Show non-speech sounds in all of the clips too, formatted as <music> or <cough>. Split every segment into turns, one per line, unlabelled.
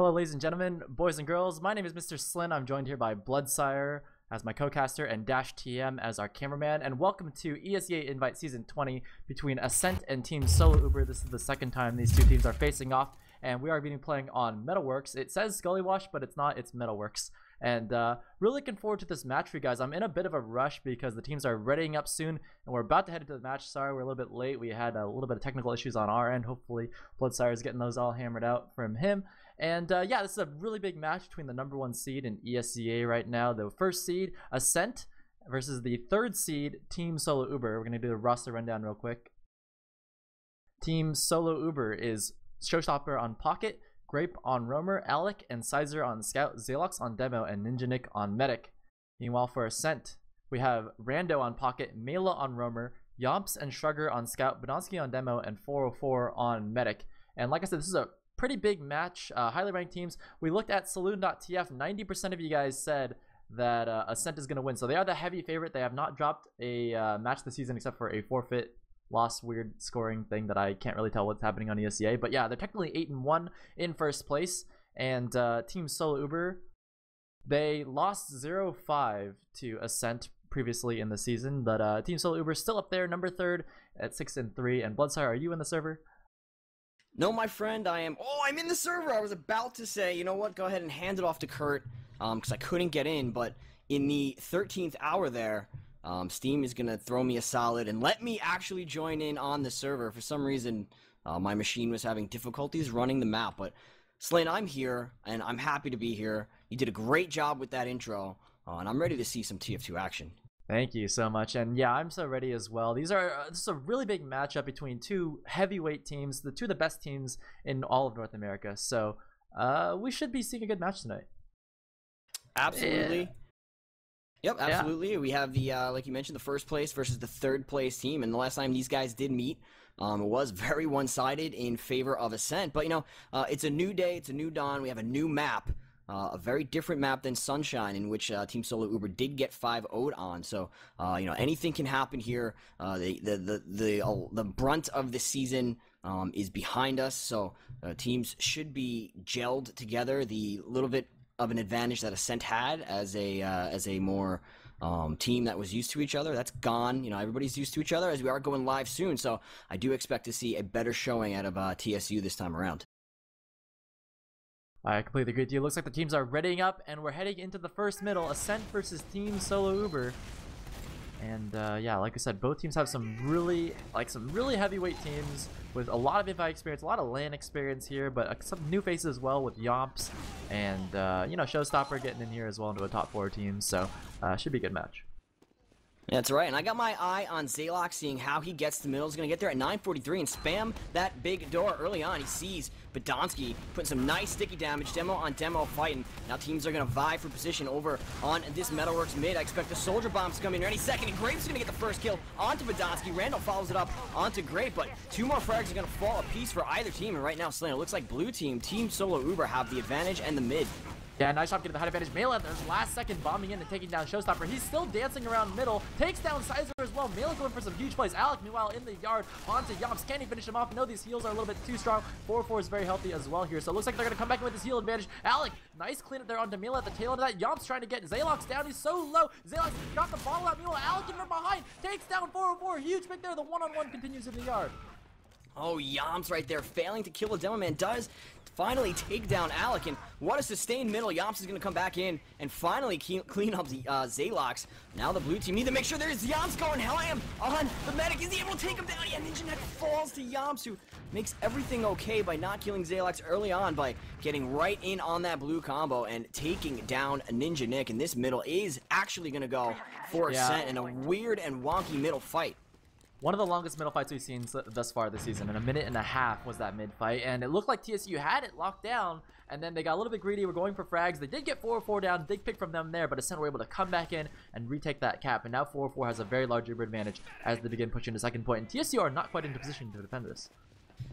Hello, ladies and gentlemen, boys and girls. My name is Mr. Slin. I'm joined here by Bloodsire as my co-caster and Dash TM as our cameraman. And welcome to ESEA Invite Season 20 between Ascent and Team Solo Uber. This is the second time these two teams are facing off, and we are being playing on Metalworks. It says Gullywash, but it's not. It's Metalworks. And uh, really looking forward to this match for you guys. I'm in a bit of a rush because the teams are readying up soon, and we're about to head into the match. Sorry, we're a little bit late. We had a little bit of technical issues on our end. Hopefully, Bloodsire is getting those all hammered out from him. And uh, yeah, this is a really big match between the number one seed and ESEA right now. The first seed, Ascent, versus the third seed, Team Solo Uber. We're going to do the roster rundown real quick. Team Solo Uber is Showstopper on Pocket, Grape on Roamer, Alec and Sizer on Scout, Zalox on Demo, and Ninja Nick on Medic. Meanwhile, for Ascent, we have Rando on Pocket, Mela on Roamer, Yomps and Shrugger on Scout, Badonsky on Demo, and 404 on Medic. And like I said, this is a pretty big match, uh, highly ranked teams. We looked at Saloon.tf. 90% of you guys said that uh, Ascent is going to win. So they are the heavy favorite. They have not dropped a uh, match this season except for a forfeit loss weird scoring thing that I can't really tell what's happening on ESEA. But yeah, they're technically 8 and 1 in first place. And uh, Team Solo Uber, they lost 0 5 to Ascent previously in the season. But uh, Team Solo Uber still up there, number third at 6 and 3. And Bloodsire, are you in the server?
No, my friend, I am. Oh, I'm in the server. I was about to say, you know what? Go ahead and hand it off to Kurt, um, because I couldn't get in. But in the 13th hour there, um, Steam is gonna throw me a solid and let me actually join in on the server. For some reason, uh, my machine was having difficulties running the map. But Slin, I'm here, and I'm happy to be here. You did a great job with that intro, uh, and I'm ready to see some TF2 action.
Thank you so much. And yeah, I'm so ready as well. These are uh, this is a really big matchup between two heavyweight teams, the two of the best teams in all of North America. So uh, we should be seeing a good match tonight.
Absolutely. Yeah. Yep, absolutely. Yeah. We have the uh, like you mentioned, the first place versus the third place team, and the last time these guys did meet, um, it was very one-sided in favor of Ascent. But you know, uh, it's a new day, it's a new dawn. We have a new map. Uh, a very different map than Sunshine, in which uh, Team Solo Uber did get 5 0 on. So, uh, you know, anything can happen here. Uh, the the the the, the brunt of the season um, is behind us. So, uh, teams should be gelled together. The little bit of an advantage that Ascent had as a uh, as a more um, team that was used to each other. That's gone. You know, everybody's used to each other as we are going live soon. So I do expect to see a better showing out of uh, TSU this time around.
I completely agree with you. Looks like the teams are readying up, and we're heading into the first middle. Ascent versus Team Solo Uber. And uh, yeah, like I said, both teams have some really, like some really heavyweight teams with a lot of invite experience, a lot of LAN experience here, but uh, some new faces as well with Yomps and uh, you know Showstopper getting in here as well into a top four team. So uh, should be a good match.
That's right, and I got my eye on Zalox, seeing how he gets to the middle. He's going to get there at 9.43 and spam that big door early on. He sees Badonsky putting some nice sticky damage. Demo on demo fighting. Now teams are going to vie for position over on this Metalworks mid. I expect the Soldier Bombs to come in any second, and Grape's going to get the first kill onto Badonsky. Rando follows it up onto Grape, but two more frags are going to fall a piece for either team, and right now, Slayer, looks like blue team, Team Solo Uber have the advantage and the mid.
Yeah, nice job getting the height advantage. Mela there's last second bombing in and taking down Showstopper. He's still dancing around middle. Takes down Sizer as well. Mela going for some huge plays. Alec, meanwhile, in the yard. Onto Yomps. Can he finish him off? No, these heals are a little bit too strong. 4-4 is very healthy as well here. So it looks like they're going to come back in with this heal advantage. Alec, nice cleanup there onto Mela at the tail end of that. Yomps trying to get Zalox down. He's so low. Zalox got the ball out. Meanwhile, Alec in from behind. Takes down 404. Huge pick there. The one-on-one -on -one continues in the yard.
Oh, Yomps right there, failing to kill a Demo Man does finally take down Alec, and what a sustained middle. Yomps is going to come back in and finally clean up the uh, Zalox. Now the blue team need to make sure there's Yomps going Hellam on the medic. Is he able to take him down? Yeah, Ninja Nick falls to Yomps, who makes everything okay by not killing Zalox early on by getting right in on that blue combo and taking down Ninja Nick. And this middle is actually going to go for a yeah. cent in a weird and wonky middle fight.
One of the longest middle fights we've seen thus far this season. In a minute and a half was that mid fight. And it looked like TSU had it locked down. And then they got a little bit greedy. We're going for frags. They did get 4-4 down. Big pick from them there. But Ascent were able to come back in and retake that cap. And now 4-4 has a very large Uber advantage as they begin pushing the second. And TSU are not quite into position to defend this.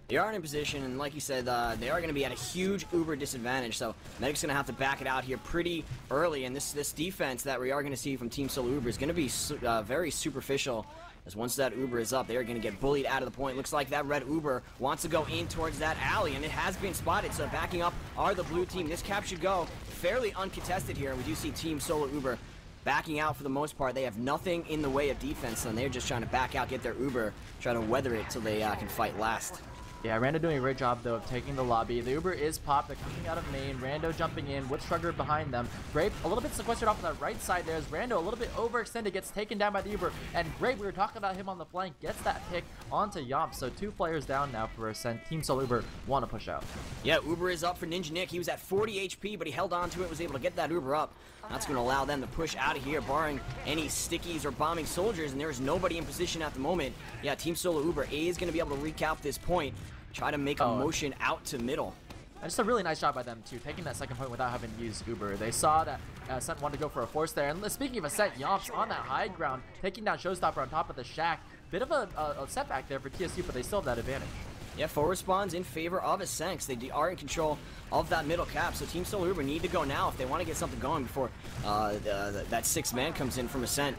They are in position, and like you said, uh, they are going to be at a huge Uber disadvantage. So Medic's going to have to back it out here pretty early. And this this defense that we are going to see from Team Solo Uber is going to be su uh, very superficial As once that Uber is up, they're going to get bullied out of the point. Looks like that red Uber wants to go in towards that alley, and it has been spotted. So backing up are the blue team. This cap should go fairly uncontested here. We do see Team Solo Uber backing out for the most part. They have nothing in the way of defense, and they're just trying to back out, get their Uber, try to weather it till they uh, can fight last.
Yeah, Rando doing a great job, though, of taking the lobby. The Uber is popped. They're coming out of main. Rando jumping in with Shrugger behind them. Grape a little bit sequestered off on the right side there as Rando a little bit overextended, gets taken down by the Uber. And Grape, we were talking about him on the flank, gets that pick onto Yomp. So two players down now for Ascent. Team Solo Uber want to push out.
Yeah, Uber is up for Ninja Nick. He was at 40 HP, but he held on to it, was able to get that Uber up. That's going to allow them to push out of here, barring any stickies or bombing soldiers, and there's nobody in position at the moment. Yeah, Team Solo Uber is going to be able to recap this point. Try to make a oh. motion out to middle.
And just a really nice job by them, too, taking that second point without having to use Uber. They saw that uh, Ascent wanted to go for a force there. And speaking of a Ascent, Yomps on that high ground, taking down Showstopper on top of the shack. Bit of a, a, a setback there for TSU, but they still have that advantage.
Yeah, forward spawns in favor of Ascent. They are in control of that middle cap, so Team Solo Uber need to go now if they want to get something going before uh, the, the, that sixth man comes in from Ascent.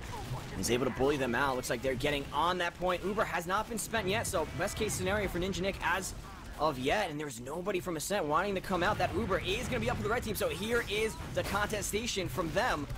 He's able to bully them out. Looks like they're getting on that point. Uber has not been spent yet, so best case scenario for Ninja Nick as of yet, and there's nobody from Ascent wanting to come out. That Uber is going to be up for the red team, so here is the contestation from them.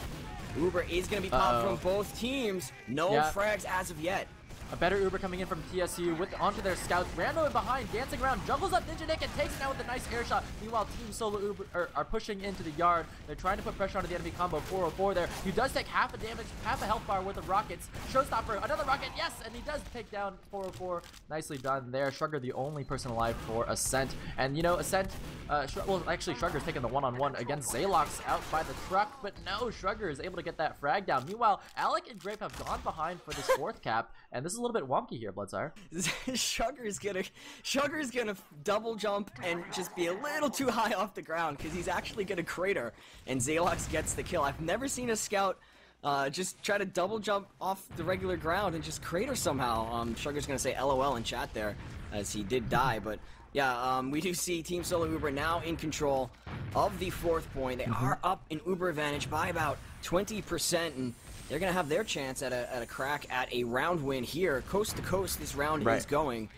Uber is going to be popped uh -oh. from both teams. No yeah. frags as of yet.
A better Uber coming in from TSU with onto their scouts. Rando in behind, dancing around, juggles up Ninja Nick and takes it out with a nice air shot. Meanwhile, Team Solo Uber are, are, pushing into the yard. They're trying to put pressure onto the enemy combo 404 there. He does take half a damage, half a health bar worth of rockets. Showstopper, another rocket, yes, and he does take down 404. Nicely done there. Shrugger the only person alive for Ascent. And you know, Ascent, uh, well, actually Shrugger's taking the one-on-one -on -one against Zalox out by the truck, but no, Shrugger is able to get that frag down. Meanwhile, Alec and Grape have gone behind for this fourth cap, and this is a little bit wonky here, Bloodsire. <laughs>
Shrugger's gonna Shrugger's gonna double jump and just be a little too high off the ground because he's actually gonna crater, and Zalox gets the kill. I've never seen a scout uh, just try to double jump off the regular ground and just crater somehow. Um, Shrugger's gonna say LOL in chat there, as he did die, but yeah, um, we do see Team Solo Uber now in control of the fourth point. They mm-hmm. are up in Uber advantage by about 20%, and they're going to have their chance at a, at a crack at a round win here. Coast to coast, this round right. is going.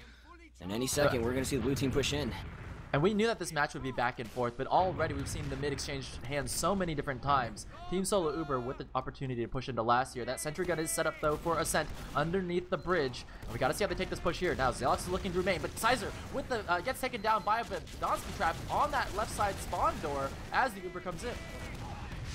And any second, we're going to see the blue team push in.
And we knew that this match would be back and forth, but already we've seen the mid exchange hands so many different times. Team Solo Uber with the opportunity to push into last year. That sentry gun is set up though for Ascent underneath the bridge. And we gotta see how they take this push here. Now Zalox is looking to remain, but Sizer with the uh, gets taken down by a Donsky trap on that left side spawn door as the Uber comes in.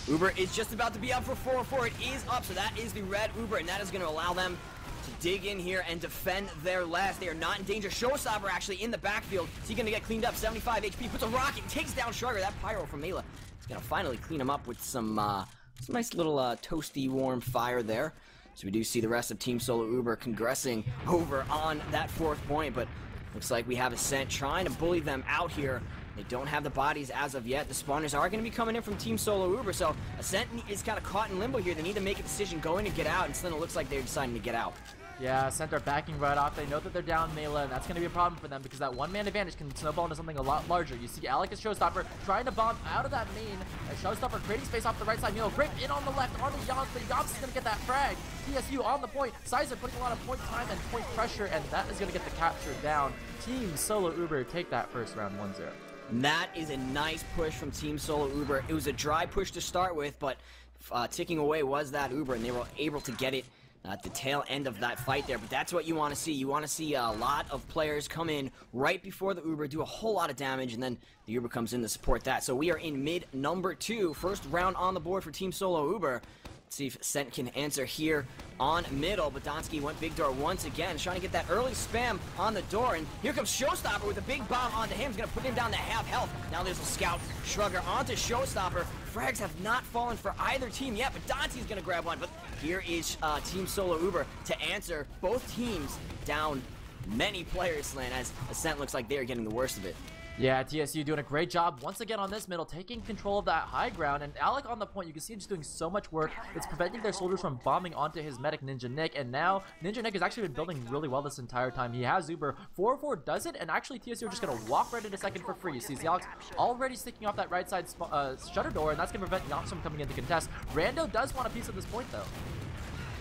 Uber is just about to be up for 4-4. It is up, so that is the red Uber, and that is going to allow them to dig in here and defend their last. They are not in danger. Showstopper actually in the backfield. Is he going to get cleaned up? 75 HP, puts a rocket, takes down Shrugger. That Pyro from Mela is going to finally clean him up with some, uh, some nice little uh, toasty warm fire there. So we do see the rest of Team Solo Uber congressing over on that fourth point, but looks like we have Ascent trying to bully them out here they don't have the bodies as of yet. The spawners are going to be coming in from Team Solo Uber, so Ascent is kind of caught in limbo here. They need to make a decision going to get out, and Slin it looks like they're deciding to get out.
Yeah, Ascent are backing right off. They know that they're down Mela, and that's going to be a problem for them because that one-man advantage can snowball into something a lot larger. You see Alec as Showstopper trying to bomb out of that main. As Showstopper creating space off the right side. Milo Grip in on the left on the Yomps, but Yomps is going to get that frag. TSU on the point. Sizer putting a lot of point time and point pressure, and that is going to get the capture down. Team Solo Uber take that first round 1-0.
That is a nice push from Team Solo Uber. It was a dry push to start with, but uh, ticking away was that Uber, and they were able to get it at the tail end of that fight there. But that's what you want to see. You want to see a lot of players come in right before the Uber, do a whole lot of damage, and then the Uber comes in to support that. So we are in mid number two. First round on the board for Team Solo Uber. See if Sent can answer here on middle. But Donsky went big door once again, trying to get that early spam on the door. And here comes Showstopper with a big bomb onto him. He's going to put him down to half health. Now there's a scout shrugger onto Showstopper. Frags have not fallen for either team yet, but Dante's going to grab one. But here is uh, Team Solo Uber to answer both teams down many players, Slin, as Ascent looks like they're getting the worst of it.
Yeah, TSU doing a great job once again on this middle, taking control of that high ground. And Alec on the point, you can see him just doing so much work. It's preventing their soldiers from bombing onto his medic Ninja Nick. And now Ninja Nick has actually been building really well this entire time. He has Uber. 4-4 does it, and actually TSU are just going to walk right into second for free. You see Alex already sticking off that right side uh, shutter door, and that's going to prevent Yomps from coming in to contest. Rando does want a piece of this point, though.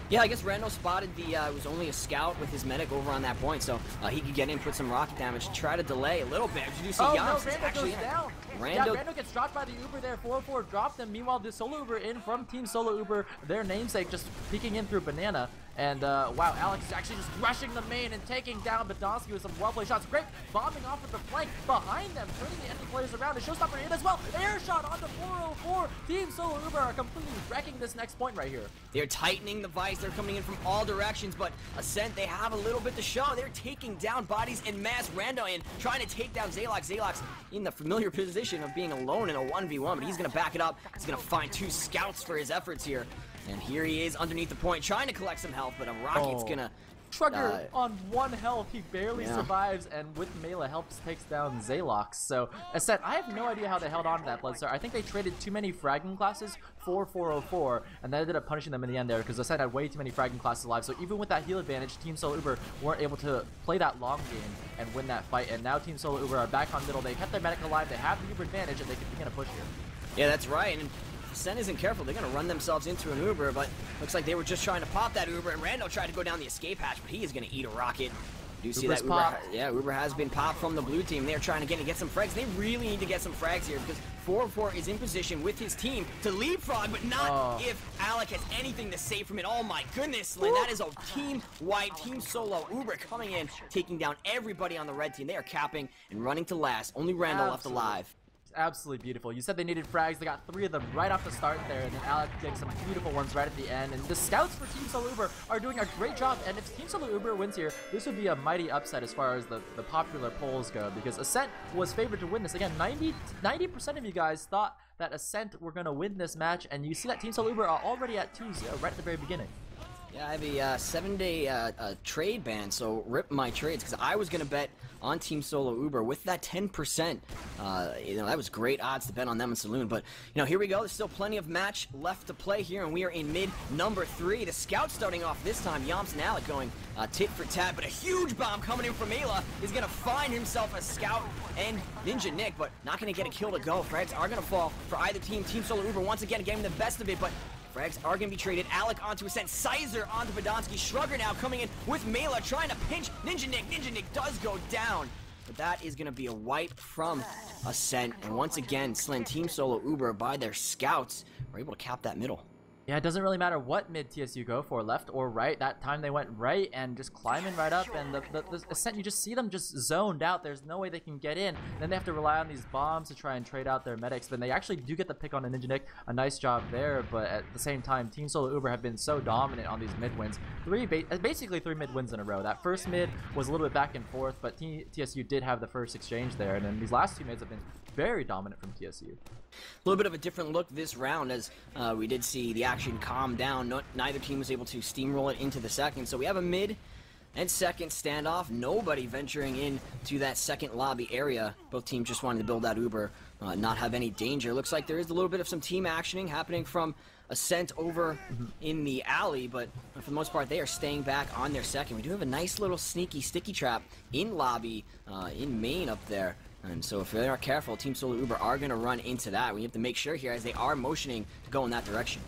Yeah, I guess Rando spotted the, uh, it was only a scout with his medic over on that point, so uh, he could get in, put some rocket damage, try to delay a little bit.
You see oh, no, Rando goes down. Rando... Yeah, Rando gets dropped by the Uber there. 4-4 dropped them. Meanwhile, the solo Uber in from Team Solo Uber, their namesake, just peeking in through Banana. And uh, wow, Alex is actually just rushing the main and taking down Badonsky with some well-played shots. Great bombing off of the flank behind them, turning the enemy players around. A showstopper in as well. Air shot onto 404. Team Solo Uber are completely wrecking this next point right here.
They're tightening the vice. They're coming in from all directions, but Ascent, they have a little bit to show. They're taking down bodies in mass. Rando in, trying to take down Zalox. Zalox in the familiar position of being alone in a 1v1, but he's going to back it up. He's going to find two scouts for his efforts here. And here he is underneath the point, trying to collect some health, but a Rocket's oh. gonna
Shrugger uh, on one health, he barely yeah. survives, and with Mela helps takes down Zalox. So, Ascent, I have no idea how they held on to that Bloodsire. I think they traded too many fragging classes for 404, and that ended up punishing them in the end there, because Ascent had way too many fragging classes alive. So even with that heal advantage, Team Solo Uber weren't able to play that long game and win that fight, and now Team Solo Uber are back on middle. They kept their medic alive, they have the Uber advantage, and they can begin a push here.
Yeah, that's right. And Sen isn't careful. They're going to run themselves into an Uber, but looks like they were just trying to pop that Uber, and Rando tried to go down the escape hatch, but he is going to eat a rocket. Do you see Uber's that Uber? yeah, Uber has been popped from the blue team. They're trying to get, to get some frags. They really need to get some frags here because 4-4 is in position with his team to leapfrog, but not oh. if Alec has anything to say from it. Oh my goodness, Lynn, that is a team wipe, team solo. Uber coming in, taking down everybody on the red team. They are capping and running to last. Only Rando Absolutely. left alive
absolutely beautiful. You said they needed frags. They got three of them right off the start there, and then Alec getting some beautiful ones right at the end. And the scouts for Team Solo Uber are doing a great job. And if Team Solo Uber wins here, this would be a mighty upset as far as the, the popular polls go, because Ascent was favored to win this. Again, 90, 90% of you guys thought that Ascent were going to win this match, and you see that Team Solo Uber are already at 2-0 right at the very beginning.
Yeah, I have a uh, seven-day uh, uh, trade ban, so rip my trades because I was gonna bet on Team Solo Uber with that 10%. Uh, you know, that was great odds to bet on them in Saloon. But you know, here we go. There's still plenty of match left to play here, and we are in mid number three. The scout starting off this time. Yomps and Alec going uh, tit for tat, but a huge bomb coming in from Ayla is gonna find himself a scout and Ninja Nick, but not gonna get a kill to go. Frags are gonna fall for either team. Team Solo Uber once again getting the best of it, but Frags are going to be traded. Alec onto Ascent. Sizer onto Badonsky. Shrugger now coming in with Mela trying to pinch Ninja Nick. Ninja Nick does go down. But that is going to be a wipe from Ascent. And once again, Slin Team Solo Uber by their scouts are able to cap that middle.
Yeah, it doesn't really matter what mid TSU go for, left or right. That time they went right and just climbing right up, and the, the, the, ascent, you just see them just zoned out. There's no way they can get in. Then they have to rely on these bombs to try and trade out their medics. But they actually do get the pick on a Ninja Nick. A nice job there, but at the same time, Team Solo Uber have been so dominant on these mid wins. Three, ba uh, basically three mid wins in a row. That first mid was a little bit back and forth, but TSU did have the first exchange there, and then these last two mids have been very dominant from TSU.
A little bit of a different look this round as uh, we did see the action calm down. No, neither team was able to steamroll it into the second. So we have a mid and second standoff. Nobody venturing in to that second lobby area. Both teams just wanted to build that Uber, uh, not have any danger. Looks like there is a little bit of some team actioning happening from Ascent over in the alley, but for the most part, they are staying back on their second. We do have a nice little sneaky sticky trap in lobby, uh, in main up there. And so if they're not careful, Team Solo Uber are going to run into that. We have to make sure here as they are motioning to go in that direction.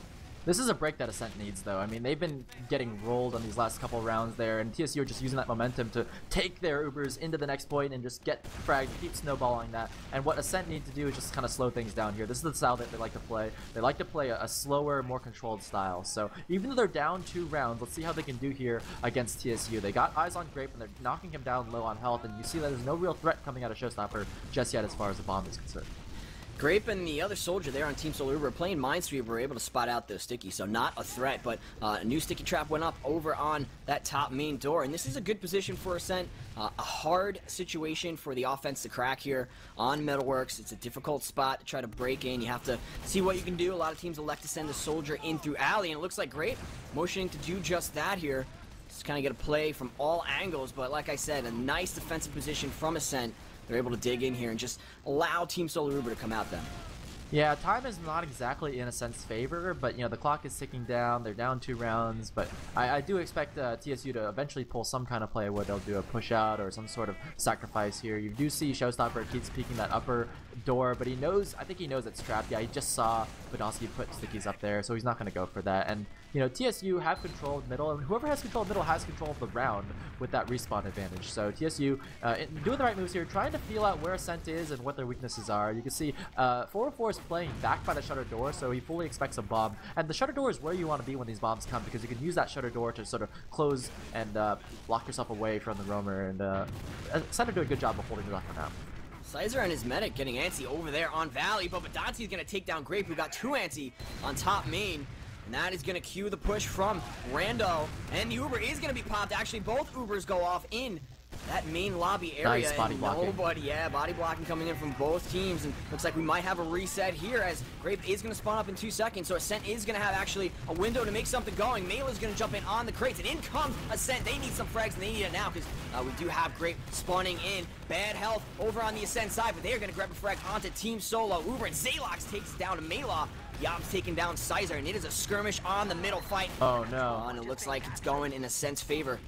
This is a break that Ascent needs, though. I mean, they've been getting rolled on these last couple rounds there, and TSU are just using that momentum to take their Ubers into the next point and just get fragged, keep snowballing that. And what Ascent need to do is just kind of slow things down here. This is the style that they like to play. They like to play a, a slower, more controlled style. So even though they're down two rounds, let's see how they can do here against TSU. They got eyes on Grape, and they're knocking him down low on health, and you see that there's no real threat coming out of Showstopper just yet as far as the bomb is concerned.
Grape and the other soldier there on Team Solar were playing Minesweeper were able to spot out those sticky, so not a threat, but uh, a new sticky trap went up over on that top main door, and this is a good position for Ascent. Uh, a hard situation for the offense to crack here on Metalworks. It's a difficult spot to try to break in. You have to see what you can do. A lot of teams elect to send a soldier in through alley, and it looks like Grape motioning to do just that here. Just kind of get a play from all angles, but like I said, a nice defensive position from Ascent they're able to dig in here and just allow Team Solo Uber to come out them.
Yeah, time is not exactly in a sense favor, but you know the clock is ticking down. They're down two rounds, but I, I do expect uh, TSU to eventually pull some kind of play where they'll do a push out or some sort of sacrifice here. You do see Showstopper keeps peeking that upper door, but he knows. I think he knows it's trapped. Yeah, he just saw Badonsky put stickies up there, so he's not going to go for that. And you know TSU have control of middle, and whoever has control of middle has control of the round with that respawn advantage. So TSU uh, doing the right moves here, trying to feel out where Ascent is and what their weaknesses are. You can see uh, 404 is playing back by the shutter door, so he fully expects a bomb. And the shutter door is where you want to be when these bombs come, because you can use that shutter door to sort of close and uh, lock yourself away from the roamer. And uh, Center do a good job of holding it off for now.
Sizer and his medic getting antsy over there on Valley, but Badonsky is going to take down Grape, who got two antsy on top main. And that is going to cue the push from Rando. And the Uber is going to be popped. Actually, both Ubers go off in that main lobby area.
Nice body blocking.
Nobody, yeah, body blocking coming in from both teams. And looks like we might have a reset here as Grape is going to spawn up in two seconds. So Ascent is going to have actually a window to make something going. Mela is going to jump in on the crates. And in comes Ascent. They need some frags and they need it now because uh, we do have Grape spawning in. Bad health over on the Ascent side, but they are going to grab a frag onto Team Solo. Uber and Zalox takes down Mela. Yomps taking down Sizer, and it is a skirmish on the middle fight.
Oh, no.
Oh, and it looks like it's going in a sense favor.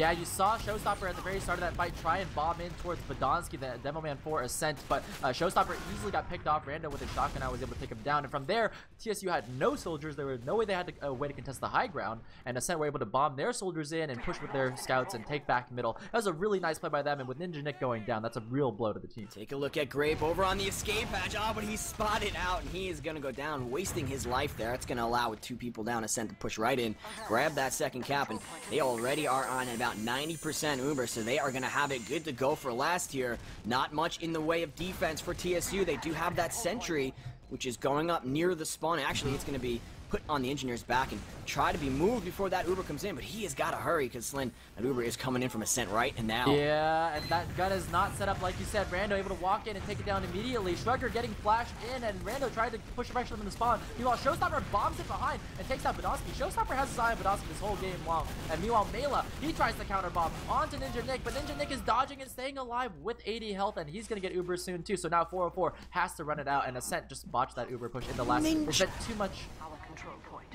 Yeah, you saw Showstopper at the very start of that fight try and bomb in towards Badonsky, the Demo Man 4 Ascent, but uh, Showstopper easily got picked off. Rando with a shotgun, I was able to take him down. And from there, TSU had no soldiers. There was no way they had a way to contest the high ground. And Ascent were able to bomb their soldiers in and push with their scouts and take back middle. That was a really nice play by them. And with Ninja Nick going down, that's a real blow to the team.
Take a look at Grape over on the escape hatch. Oh, but he's spotted out, and he is going to go down, wasting his life there. It's going to allow with two people down Ascent to push right in, grab that second cap, and they already are on about 90% Uber, so they are going to have it good to go for last year. Not much in the way of defense for TSU. They do have that sentry, which is going up near the spawn. Actually, it's going to be put on the engineer's back and try to be moved before that Uber comes in, but he has got to hurry because Slin, that Uber is coming in from Ascent right and now.
Yeah, and that gun is not set up like you said. Rando able to walk in and take it down immediately. Shrugger getting flashed in, and Rando tried to push pressure them in the spawn. Meanwhile, Showstopper bombs it behind and takes out Badonsky. Showstopper has his eye on Badonsky this whole game long. And meanwhile, Mela, he tries to counter bomb onto Ninja Nick, but Ninja Nick is dodging and staying alive with 80 health, and he's going to get Uber soon too. So now 404 has to run it out, and Ascent just botched that Uber push in the last. Ninja. They spent too much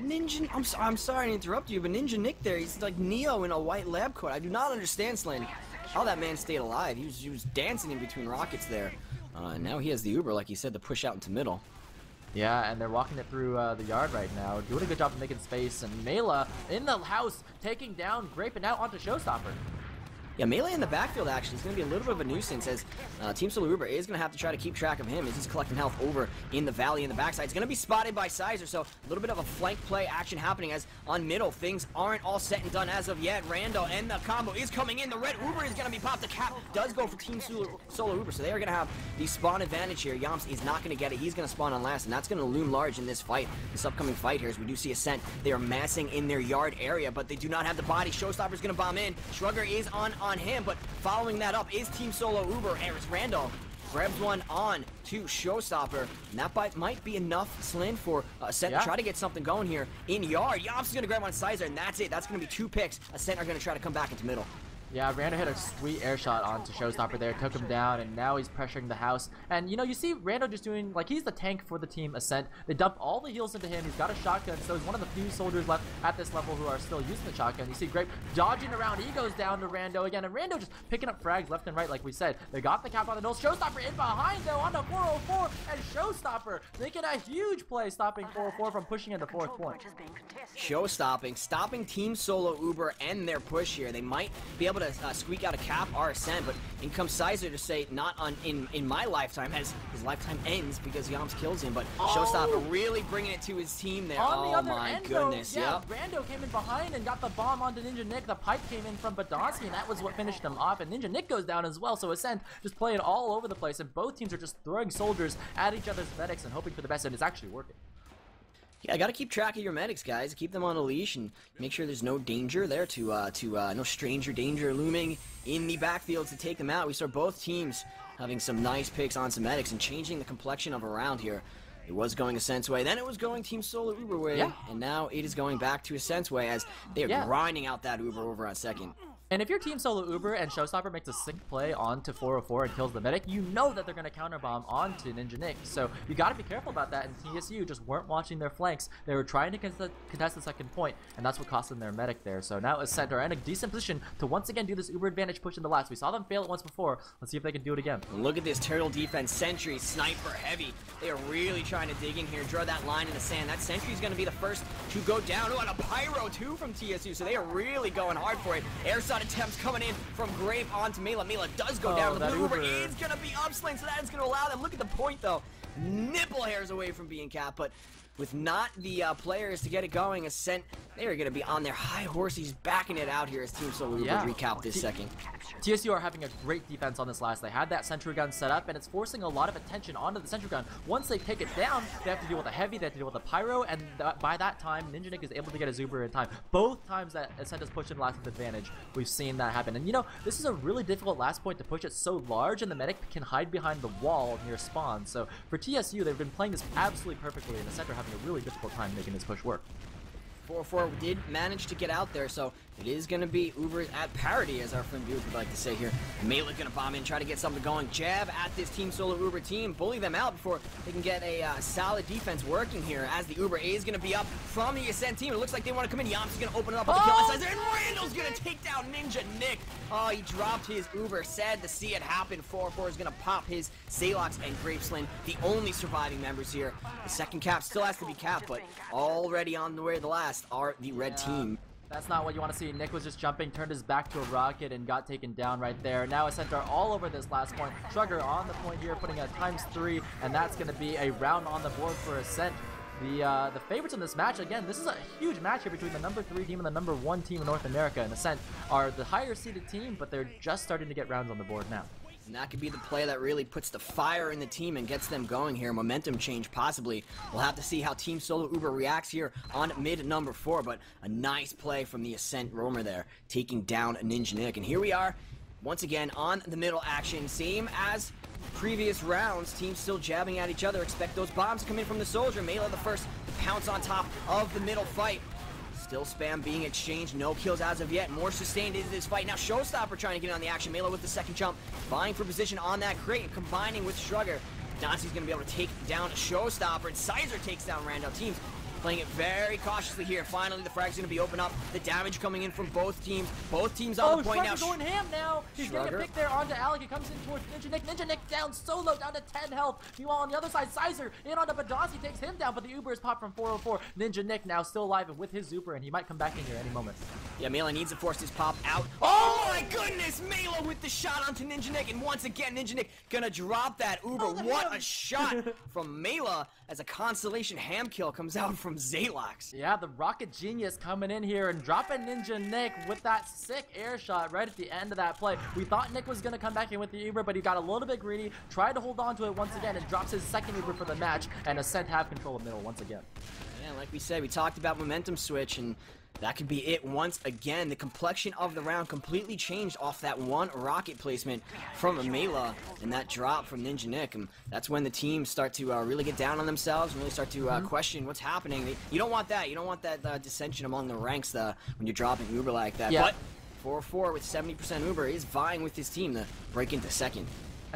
Ninja, I'm, so, I'm sorry to interrupt you, but Ninja Nick there, he's like Neo in a white lab coat. I do not understand, Slin, how that man stayed alive. He was, he was dancing in between rockets there. Uh, now he has the Uber, like you said, to push out into middle.
Yeah, and they're walking it through uh, the yard right now, doing a good job of making space. And Mela in the house, taking down Grape and now onto Showstopper.
Yeah, Mela in the backfield actually is going to be a little bit of a nuisance as uh, Team Uber is going to have to try to keep track of him as he's collecting health over in the valley in the backside. He's going to be spotted by Sizer, so a little bit of a flank play action happening as on middle, things aren't all set and done as of yet. Rando and the combo is coming in. The red Uber is going to be popped. The cap does go for Team Solo, Solo Uber, so they are going to have the spawn advantage here. Yomps is not going to get it. He's going to spawn on last, and that's going to loom large in this fight, this upcoming fight here as we do see Ascent. They are massing in their yard area, but they do not have the body. Showstopper's going to bomb in. Shrugger is on on him, but Following that up is Team Solo Uber. Eris Rando grabs one on to Showstopper. And that bite might be enough, Slin, for uh, Ascent yeah. to try to get something going here in yard. Yomps is going to grab on Sizer, and that's it. That's going to be two picks. Ascent are going to try to come back into middle.
Yeah, Rando hit a sweet air shot onto Showstopper there, took him down, and now he's pressuring the house. And, you know, you see Rando just doing, like, he's the tank for the team Ascent. They dump all the heals into him. He's got a shotgun, so he's one of the few soldiers left at this level who are still using the shotgun. You see Grape dodging around. He goes down to Rando again, and Rando just picking up frags left and right, like we said. They got the cap on the nose. Showstopper in behind, though, on the 404, and Showstopper making a huge play, stopping 404 from pushing into fourth point.
Show stopping, stopping Team Solo Uber and their push here. They might be able to uh, squeak out a cap ascend, but in comes Sizer to say, not on in, in my lifetime, as his lifetime ends because Yomps kills him, but oh. Showstopper really bringing it to his team there.
On
oh
the other
my
end,
goodness,
though, yeah, yep. Rando came in behind and got the bomb onto Ninja Nick. The pipe came in from Badonsky, and that was what finished him off, and Ninja Nick goes down as well, so Ascent just playing all over the place, and both teams are just throwing soldiers at each other's medics and hoping for the best, and it's actually working.
Yeah, I gotta keep track of your medics, guys. Keep them on a leash and make sure there's no danger there to, uh, to, uh, no stranger danger looming in the backfield to take them out. We saw both teams having some nice picks on some medics and changing the complexion of a round here. It was going Ascent's way, then it was going Team Solo Uber way,
yeah.
and now it is going back to Ascent's way as they are yeah. grinding out that Uber over on second.
And if your team solo Uber and Showstopper makes a sick play onto 404 and kills the medic, you know that they're going to counterbomb onto Ninja Nick. So you got to be careful about that. And TSU just weren't watching their flanks. They were trying to contest the second point, and that's what cost them their medic there. So now Ascent are in a decent position to once again do this Uber advantage push in the last. We saw them fail it once before. Let's see if they can do it again.
Look at this turtle defense. Sentry, sniper, heavy. They are really trying to dig in here, draw that line in the sand. That Sentry is going to be the first to go down. Oh, and a Pyro too from TSU. So they are really going hard for it. Air attempts coming in from Grape onto Mela. Mela does go oh, down. The Uber is going to be upslane, so that is going to allow them. Look at the point, though. Nipple hairs away from being capped, but with not the uh, players to get it going, Ascent, they are going to be on their high horse. He's backing it out here as Team Solo yeah. recap this T second.
TSU are having a great defense on this last. They had that sentry gun set up, and it's forcing a lot of attention onto the sentry gun. Once they take it down, they have to deal with a heavy, they have to deal with a pyro, and th by that time, Ninja Nick is able to get a Zuber in time. Both times that Ascent has pushed in last with advantage, we've seen that happen. And you know, this is a really difficult last point to push it so large, and the medic can hide behind the wall near spawn. So for TSU, they've been playing this absolutely perfectly, and Ascent are having a really difficult time making this push work.
4-4 did manage to get out there, so it is going to be Uber at parity, as our friend Duke would like to say here. Mela going to bomb in, try to get something going. Jab at this Team Solo Uber team, bully them out before they can get a uh, solid defense working here, as the Uber A is going to be up from the Ascent team. It looks like they want to come in. Yomps is going to open it up with oh! the kill and Rando's going to take down Ninja Nick. Oh, he dropped his Uber. Sad to see it happen. 4-4 is going to pop his Zalox and Grapeslin, the only surviving members here. The second cap still has to be capped, but already on the way to the last are the red team.
That's not what you want to see. Nick was just jumping, turned his back to a rocket, and got taken down right there. Now a center all over this last point. Shrugger on the point here, putting a times three, and that's going to be a round on the board for Ascent. The uh, the favorites in this match, again, this is a huge match here between the number three team and the number one team in North America. And Ascent are the higher seeded team, but they're just starting to get rounds on the board now.
And that could be the play that really puts the fire in the team and gets them going here. Momentum change, possibly. We'll have to see how Team Solo Uber reacts here on mid number four, but a nice play from the Ascent Roamer there, taking down Ninja Nick. And here we are, once again, on the middle action. Same as previous rounds, teams still jabbing at each other. Expect those bombs in from the Soldier. Mela the first to pounce on top of the middle fight. Still spam being exchanged. No kills as of yet. More sustained is this fight. Now Showstopper trying to get on the action. Mela with the second jump. Vying for position on that crate. Combining with Shrugger. Dancy's going to be able to take down Showstopper. And Sizer takes down Rando. Teams Playing it very cautiously here. Finally, the frag's going to be open up. The damage coming in from both teams. Both teams on
oh,
the point
Shrugger
now.
going ham now. He's Shrugger. getting a pick there onto Alec. He comes in towards Ninja Nick. Ninja Nick down solo, down to 10 health. Meanwhile, on the other side, Sizer in onto Badonsky takes him down, but the Uber is popped from 404. Ninja Nick now still alive and with his Zuper, and he might come back in here any moment.
Yeah, Mela needs to force his pop out. Oh! oh my goodness! Mela with the shot onto Ninja Nick, and once again, Ninja Nick gonna drop that Uber. Oh, what ham. a shot <laughs> from Mela as a constellation ham kill comes out from Zalox.
Yeah, the Rocket Genius coming in here and dropping Ninja Nick with that sick air shot right at the end of that play. We thought Nick was going to come back in with the Uber, but he got a little bit greedy, tried to hold on to it once again, and drops his second Uber for the match, and Ascent have control of middle once again.
Yeah, like we said, we talked about momentum switch, and that could be it once again. The complexion of the round completely changed off that one rocket placement from Amela and that drop from Ninja Nick. And that's when the teams start to uh, really get down on themselves and really start to uh, mm -hmm. question what's happening. You don't want that. You don't want that uh, dissension among the ranks uh, when you're dropping Uber like that. Yeah. But 4-4 with 70% Uber is vying with his team to break into second.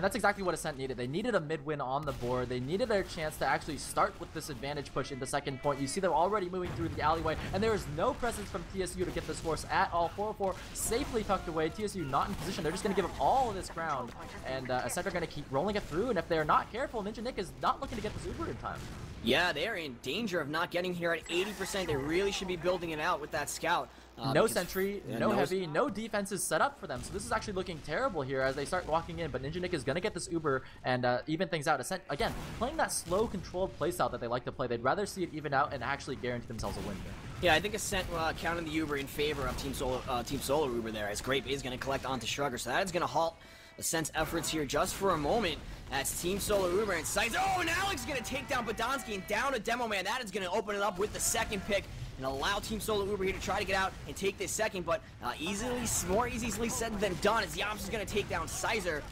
And that's exactly what Ascent needed. They needed a mid-win on the board. They needed their chance to actually start with this advantage push in the second point. You see them already moving through the alleyway, and there is no presence from TSU to get this force at all. 404 safely tucked away. TSU not in position. They're just going to give up all of this ground, and uh, Ascent are going to keep rolling it through, and if they're not careful, Ninja Nick is not looking to get the super in time.
Yeah, they're in danger of not getting here at 80%. They really should be building it out with that scout.
Uh, no sentry, yeah, no, no, heavy, no defense is set up for them. So this is actually looking terrible here as they start walking in. But Ninja Nick is going to get this Uber and uh, even things out. Ascent, again, playing that slow, controlled playstyle that they like to play. They'd rather see it even out and actually guarantee themselves a win here.
Yeah, I think Ascent will uh, counting the Uber in favor of Team Solo, uh, Team Solo Uber there as Grape is going to collect onto Shrugger. So that is going to halt Ascent's efforts here just for a moment. as Team Solo Uber and Sights. Oh, and Alex is going to take down Badonsky and down a Demo Man. That is going to open it up with the second pick and allow Team Solo Uber here to try to get out and take this second, but uh, easily, more easily said than done as Yomps is going to take down Sizer.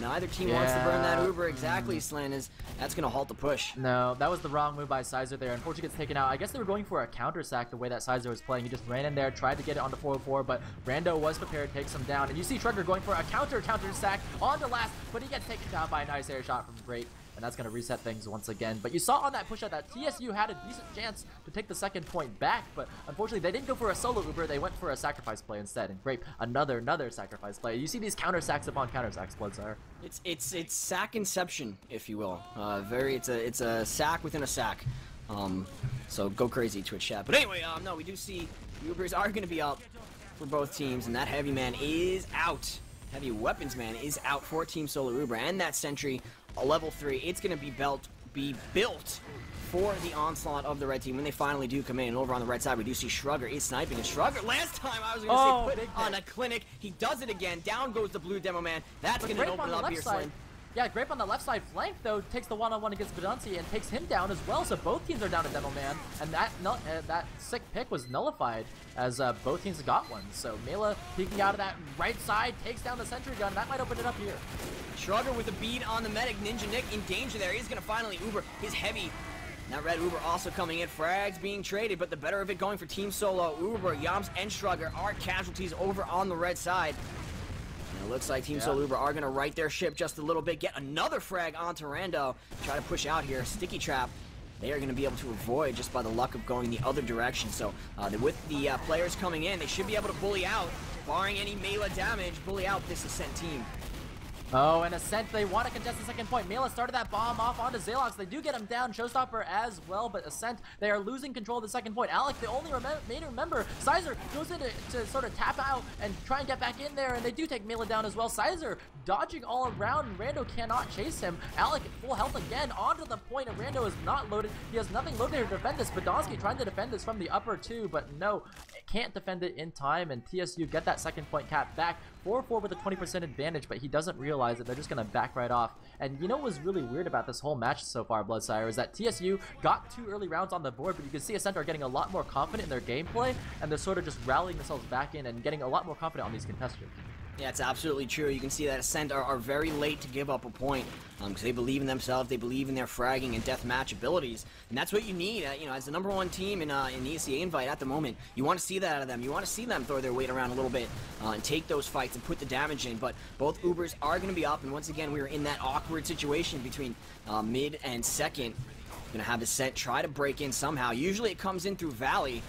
Neither team yeah. wants to burn that Uber exactly, Slin, is that's going to halt the push.
No, that was the wrong move by Sizer there. Unfortunately, gets taken out. I guess they were going for a counter sack the way that Sizer was playing. He just ran in there, tried to get it on the 404, but Rando was prepared, takes him down. And you see Shrugger going for a counter counter sack on the last, but he gets taken down by a nice air shot from Grape and that's going to reset things once again. But you saw on that push out that TSU had a decent chance to take the second point back, but unfortunately they didn't go for a solo Uber, they went for a sacrifice play instead. And Grape, another another sacrifice play. You see these counter sacks upon counter sacks, Bloodsire.
It's it's it's sack inception, if you will. Uh, very it's a it's a sack within a sack. Um, so go crazy Twitch chat. But anyway, um, no, we do see Ubers are going to be up for both teams, and that heavy man is out. Heavy weapons man is out for Team Solo Uber, and that sentry a level 3. It's going to be built, be built for the onslaught of the red team when they finally do come in. And over on the red side, we do see Shrugger is sniping. And Shrugger, last time I was going to oh, say put on a clinic. He does it again. Down goes the blue demo man. That's going to open up here, Slin.
Yeah, Grape on the left side flank, though, takes the one-on-one -on -one against Badonsky and takes him down as well, so both teams are down to Demo Man, and that uh, that sick pick was nullified as uh, both teams got one. So Mela peeking out of that right side, takes down the sentry gun, that might open it up here.
Shrugger with a bead on the medic, Ninja Nick in danger there, he's gonna finally Uber his heavy now Red Uber also coming in, frags being traded, but the better of it going for Team Solo. Uber, Yomps, and Shrugger are casualties over on the red side. And it looks like Team yeah. Solo Uber are going to right their ship just a little bit. Get another frag onto Rando. Try to push out here. Sticky Trap. They are going to be able to avoid just by the luck of going the other direction. So uh, with the uh, players coming in, they should be able to bully out, barring any melee damage, bully out this Ascent team.
Oh, and Ascent, they want to contest the second point. Mela started that bomb off onto Zalox. They do get him down. Showstopper as well, but Ascent, they are losing control of the second point. Alec, the only rem main remember, Sizer goes in to, to, sort of tap out and try and get back in there, and they do take Mela down as well. Sizer dodging all around, Rando cannot chase him. Alec full health again onto the point, and Rando is not loaded. He has nothing loaded to defend this. Badonsky trying to defend this from the upper two, but no, can't defend it in time, and TSU get that second point cap back. 4-4 with a 20% advantage, but he doesn't realize that they're just going to back right off. And you know what was really weird about this whole match so far, Bloodsire, is that TSU got two early rounds on the board, but you can see Ascent are getting a lot more confident in their gameplay, and they're sort of just rallying themselves back in and getting a lot more confident on these contestants.
Yeah, it's absolutely true. You can see that Ascent are, are very late to give up a point because um, they believe in themselves, they believe in their fragging and deathmatch abilities, and that's what you need. Uh, you know, as the number one team in uh, in the ESEA invite at the moment, you want to see that out of them. You want to see them throw their weight around a little bit uh, and take those fights and put the damage in. But both Ubers are going to be up, and once again, we are in that awkward situation between uh, mid and second. Gonna have Ascent try to break in somehow. Usually it comes in through Valley,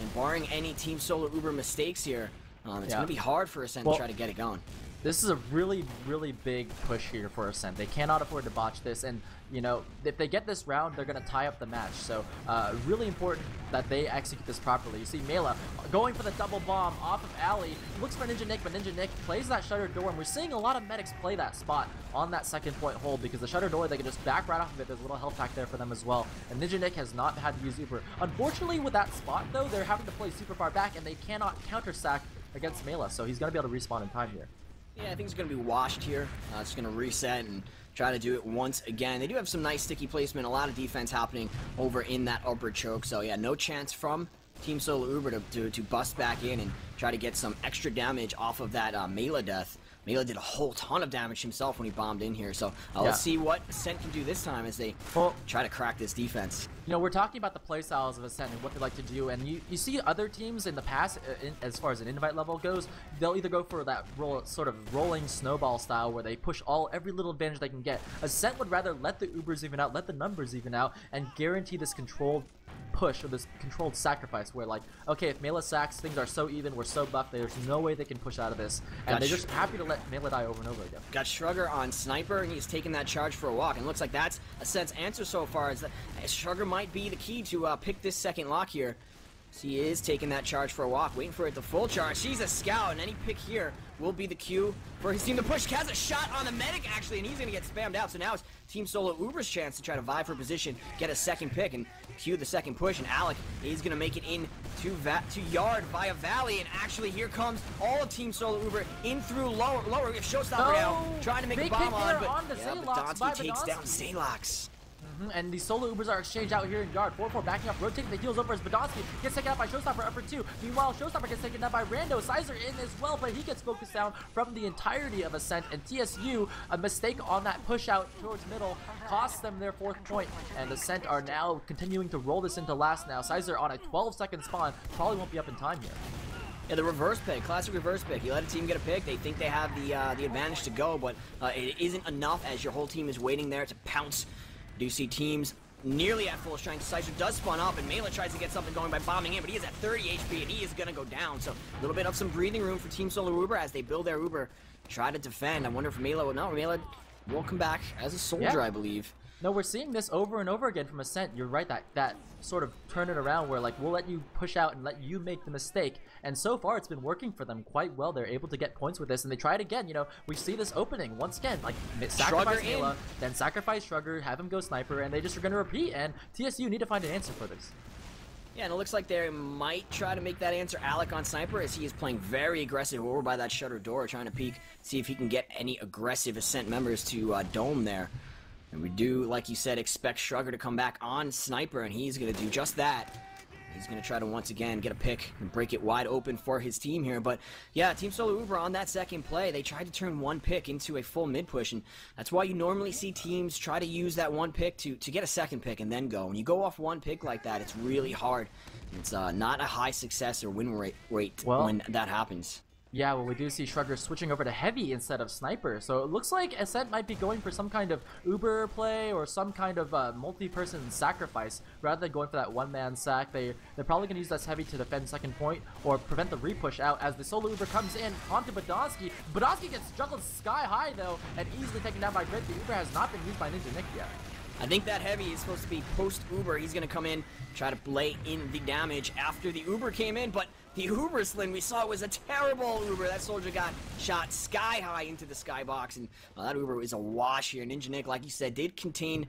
and barring any Team Solo Uber mistakes here, um, it's yeah. going to be hard for Ascent well, to try to get it going.
This is a really, really big push here for Ascent. They cannot afford to botch this, and you know, if they get this round, they're going to tie up the match. So, uh, really important that they execute this properly. You see Mela going for the double bomb off of Ali, looks for Ninja Nick, but Ninja Nick plays that shutter door, and we're seeing a lot of medics play that spot on that second point hold because the shutter door, they can just back right off of it. There's a little health pack there for them as well. And Ninja Nick has not had to use Uber. Unfortunately, with that spot, though, they're having to play super far back, and they cannot counter sack against Mela, so he's going to be able to respawn in time here.
Yeah, I think it's going to be washed here. Uh, it's going to reset and try to do it once again. They do have some nice sticky placement, a lot of defense happening over in that upper choke. So yeah, no chance from Team Solo Uber to, to, to bust back in and try to get some extra damage off of that uh, death. Mela did a whole ton of damage himself when he bombed in here. So uh, yeah. let's see what Ascent can do this time as they well, try to crack this defense.
You know, we're talking about the playstyles of Ascent and what they like to do, and you, you see other teams in the past, uh, in, as far as an invite level goes, they'll either go for that roll, sort of rolling snowball style where they push all every little advantage they can get. Ascent would rather let the Ubers even out, let the numbers even out, and guarantee this controlled push or this controlled sacrifice where like, okay, if Mela sacks, things are so even, we're so buffed, there's no way they can push out of this. And Got they're just happy to let Mela die over and over again.
Got Shrugger on Sniper, and he's taking that charge for a walk. And looks like that's a sense answer so far, is that Shrugger might be the key to uh, pick this second lock here. He is taking that charge for a walk, waiting for it to full charge. She's a scout, and any pick here will be the cue for his team to push. Has a shot on the medic, actually, and he's going to get spammed out. So now it's Team Solo Uber's chance to try to vie for position, get a second pick, and cue the second push. And Alec is going to make it in to, Va to Yard via Valley. And actually, here comes all of Team Solo Uber in through lower. Lower, we have Showstopper oh, now, trying to make a bomb on, but, yeah, but Dante takes down Zalox.
Mm -hmm. And these solo Ubers are exchanged out here in guard. 4-4 backing up, rotating the heels over as Badonsky gets taken out by Showstopper upper 2. Meanwhile, Showstopper gets taken out by Rando. Sizer in as well, but he gets focused down from the entirety of Ascent. And TSU, a mistake on that push out towards middle, costs them their fourth point. And Ascent are now continuing to roll this into last now. Sizer on a 12 second spawn probably won't be up in time here.
Yeah, the reverse pick, classic reverse pick. You let a team get a pick, they think they have the uh, the advantage to go, but uh, it isn't enough as your whole team is waiting there to pounce. Do see teams nearly at full strength. Sizer does spawn up, and Mela tries to get something going by bombing in, but he is at 30 HP, and he is going to go down. So a little bit of some breathing room for Team Solo Uber as they build their Uber, try to defend. I wonder if Mela will... No, Mela will come back as a soldier, yeah. I believe.
No, we're seeing this over and over again from Ascent. You're right, that, that sort of turn it around where like we'll let you push out and let you make the mistake. And so far it's been working for them quite well. They're able to get points with this and they try it again. You know, we see this opening once again, like sacrifice Mela, then sacrifice Shrugger, have him go sniper, and they just are going to repeat. And TSU need to find an answer for this.
Yeah, and it looks like they might try to make that answer Alec on Sniper as he is playing very aggressive over by that shutter door, trying to peek, see if he can get any aggressive Ascent members to uh, dome there. And we do, like you said, expect Shrugger to come back on Sniper, and he's going to do just that. He's going to try to once again get a pick and break it wide open for his team here. But yeah, Team Solo Uber on that second play, they tried to turn one pick into a full mid push. And that's why you normally see teams try to use that one pick to, to get a second pick and then go. When you go off one pick like that, it's really hard. It's uh, not a high success or win rate, rate well, when that happens.
Yeah, well, we do see Shrugger switching over to Heavy instead of Sniper, so it looks like Ascent might be going for some kind of Uber play or some kind of uh, multi-person sacrifice rather than going for that one-man sack. They, they're probably going to use that Heavy to defend second point or prevent the repush out as the solo Uber comes in onto Badonsky. Badonsky gets juggled sky high, though, and easily taken down by Grid. The Uber has not been used by Ninja Nick yet.
I think that heavy is supposed to be post-Uber. He's going to come in, try to lay in the damage after the Uber came in, but the Uber Slin we saw was a terrible Uber. That soldier got shot sky high into the skybox, and uh, that Uber was a wash here. Ninja Nick, like you said, did contain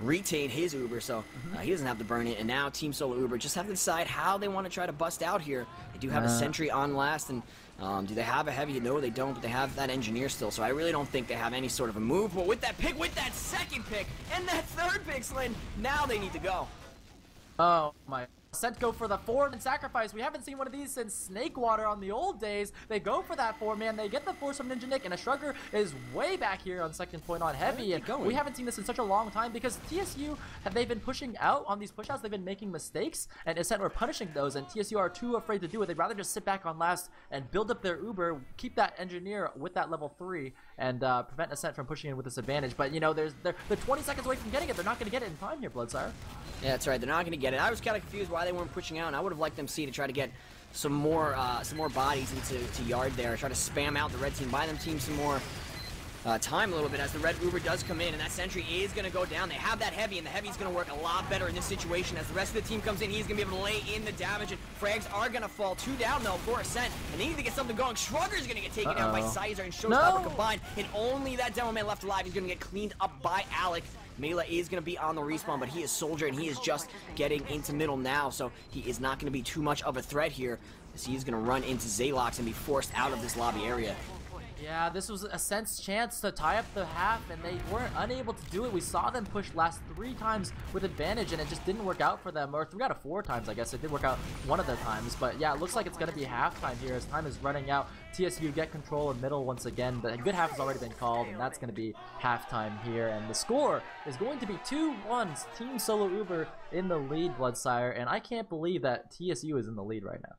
retain his Uber, so uh, he doesn't have to burn it. And now Team Solo Uber just have to decide how they want to try to bust out here. They do have uh. a sentry on last, and um, do they have a heavy? No, they don't, but they have that engineer still, so I really don't think they have any sort of a move. But with that pick, with that second pick, and that third pick, Slin, now they need to go.
Oh my Sent go for the forward and sacrifice. We haven't seen one of these since Snakewater on the old days. They go for that four man. They get the force from Ninja Nick, and a Shrugger is way back here on second point on heavy. And going? we haven't seen this in such a long time because TSU have they been pushing out on these pushouts. They've been making mistakes, and Ascent were punishing those. And TSU are too afraid to do it. They'd rather just sit back on last and build up their Uber, keep that engineer with that level three, and uh, prevent Ascent from pushing in with this advantage. But you know, there's they're, they're 20 seconds away from getting it. They're not going to get it in time here, Bloodsire.
Yeah, that's right. They're not going to get it. I was kind of confused why they weren't pushing out. And I would have liked them see to try to get some more uh, some more bodies into to yard there. Try to spam out the red team, buy them team some more uh, time a little bit as the red Uber does come in, and that sentry is going to go down. They have that heavy, and the heavy is going to work a lot better in this situation as the rest of the team comes in. He's going to be able to lay in the damage, and frags are going to fall. Two down, though, for Ascent, and they need to get something going. Shrugger's going to get taken uh -oh. down by Sizer and Showstopper no. combined, and only that Demo Man left alive is going to get cleaned up by Alec. Mela is going to be on the respawn, but he is Soldier, and he is just getting into middle now, so he is not going to be too much of a threat here, as he is going to run into Zalox and be forced out of this lobby area.
Yeah, this was Ascent's chance to tie up the half, and they weren't unable to do it. We saw them push last three times with advantage, and it just didn't work out for them. Or three out of four times, I guess. It did work out one of the times. But yeah, it looks like it's going to be halftime here as time is running out. TSU get control in middle once again. The good half has already been called, and that's going to be halftime here. And the score is going to be 2-1. Team Solo Uber in the lead, Bloodsire. And I can't believe that TSU is in the lead right now.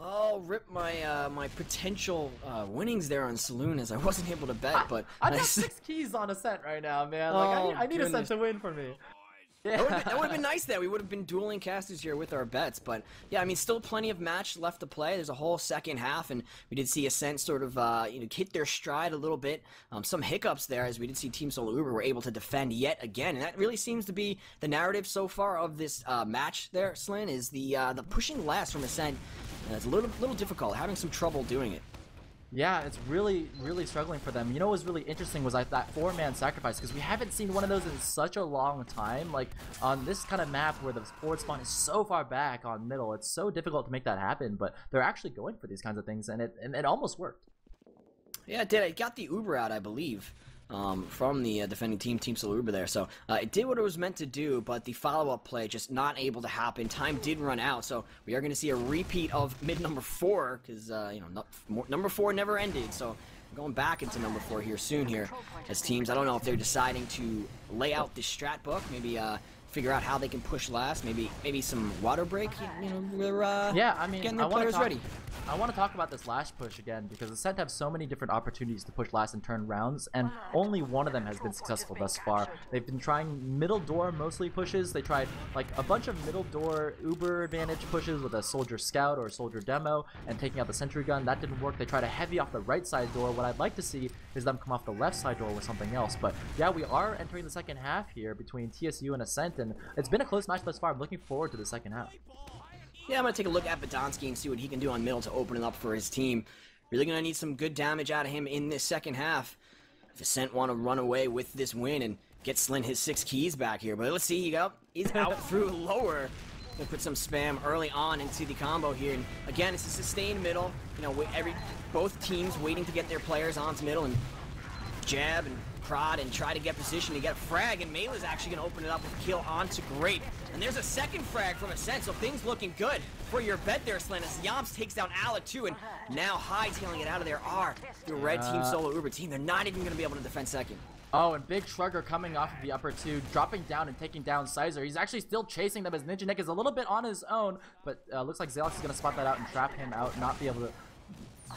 Oh, rip my uh, my potential uh, winnings there on Saloon as I wasn't able to bet, but
I, got six keys on Ascent right now, man. Like oh, I need, I need Ascent to win for me.
Yeah. That would have been, <laughs> nice there. We would have been dueling casters here with our bets. But yeah, I mean, still plenty of match left to play. There's a whole second half, and we did see Ascent sort of uh, you know hit their stride a little bit. Um, some hiccups there as we did see Team Solo Uber were able to defend yet again, and that really seems to be the narrative so far of this uh, match. There, Slin is the uh, the pushing last from Ascent and it's a little, little difficult, having some trouble doing it.
Yeah, it's really, really struggling for them. You know what was really interesting was like that four-man sacrifice, because we haven't seen one of those in such a long time. Like, on this kind of map where the forward spawn is so far back on middle, it's so difficult to make that happen, but they're actually going for these kinds of things, and it, and it almost worked.
Yeah, it did. It got the Uber out, I believe. Um, from the uh, defending team, Team Solo Uber there. So uh, it did what it was meant to do, but the follow-up play just not able to happen. Time did run out, so we are going to see a repeat of mid number four, because, uh, you know, no, number four never ended, so going back into number four here soon here as teams. I don't know if they're deciding to lay out the strat book, maybe uh, figure out how they can push last. Maybe maybe some water break. You know, we're uh,
yeah. I mean,
getting their
I
players
talk,
ready.
I want to talk about this last push again because the set have so many different opportunities to push last and turn rounds, and only one of them has been successful thus far. They've been trying middle door mostly pushes. They tried like a bunch of middle door Uber advantage pushes with a soldier scout or a soldier demo and taking out the sentry gun. That didn't work. They tried a heavy off the right side door. What I'd like to see is them come off the left side door with something else. But yeah, we are entering the second half here between TSU and Ascent, and it's been a close match thus far. I'm looking forward to the second half.
Yeah, I'm going to take a look at Badonsky and see what he can do on middle to open it up for his team. Really going to need some good damage out of him in this second half. If Ascent want to run away with this win and get Slin his six keys back here. But let's see, he got, he's out <laughs> through lower. Gonna put some spam early on into the combo here. And again, it's a sustained middle. You know, every both teams waiting to get their players onto middle and jab and prod and try to get position to get a frag, and Mela's actually going to open it up with kill onto Grape. And there's a second frag from Ascent, so things looking good for your bet there, Slin, as Yomps takes down Alec too, and now hightailing it out of there are the red team uh, solo Uber team. They're not even going to be able to defend second.
Oh, and Big Shrugger coming off of the upper two, dropping down and taking down Sizer. He's actually still chasing them as Ninja Nick is a little bit on his own, but uh, looks like Zalox is going to spot that out and trap him out, not be able to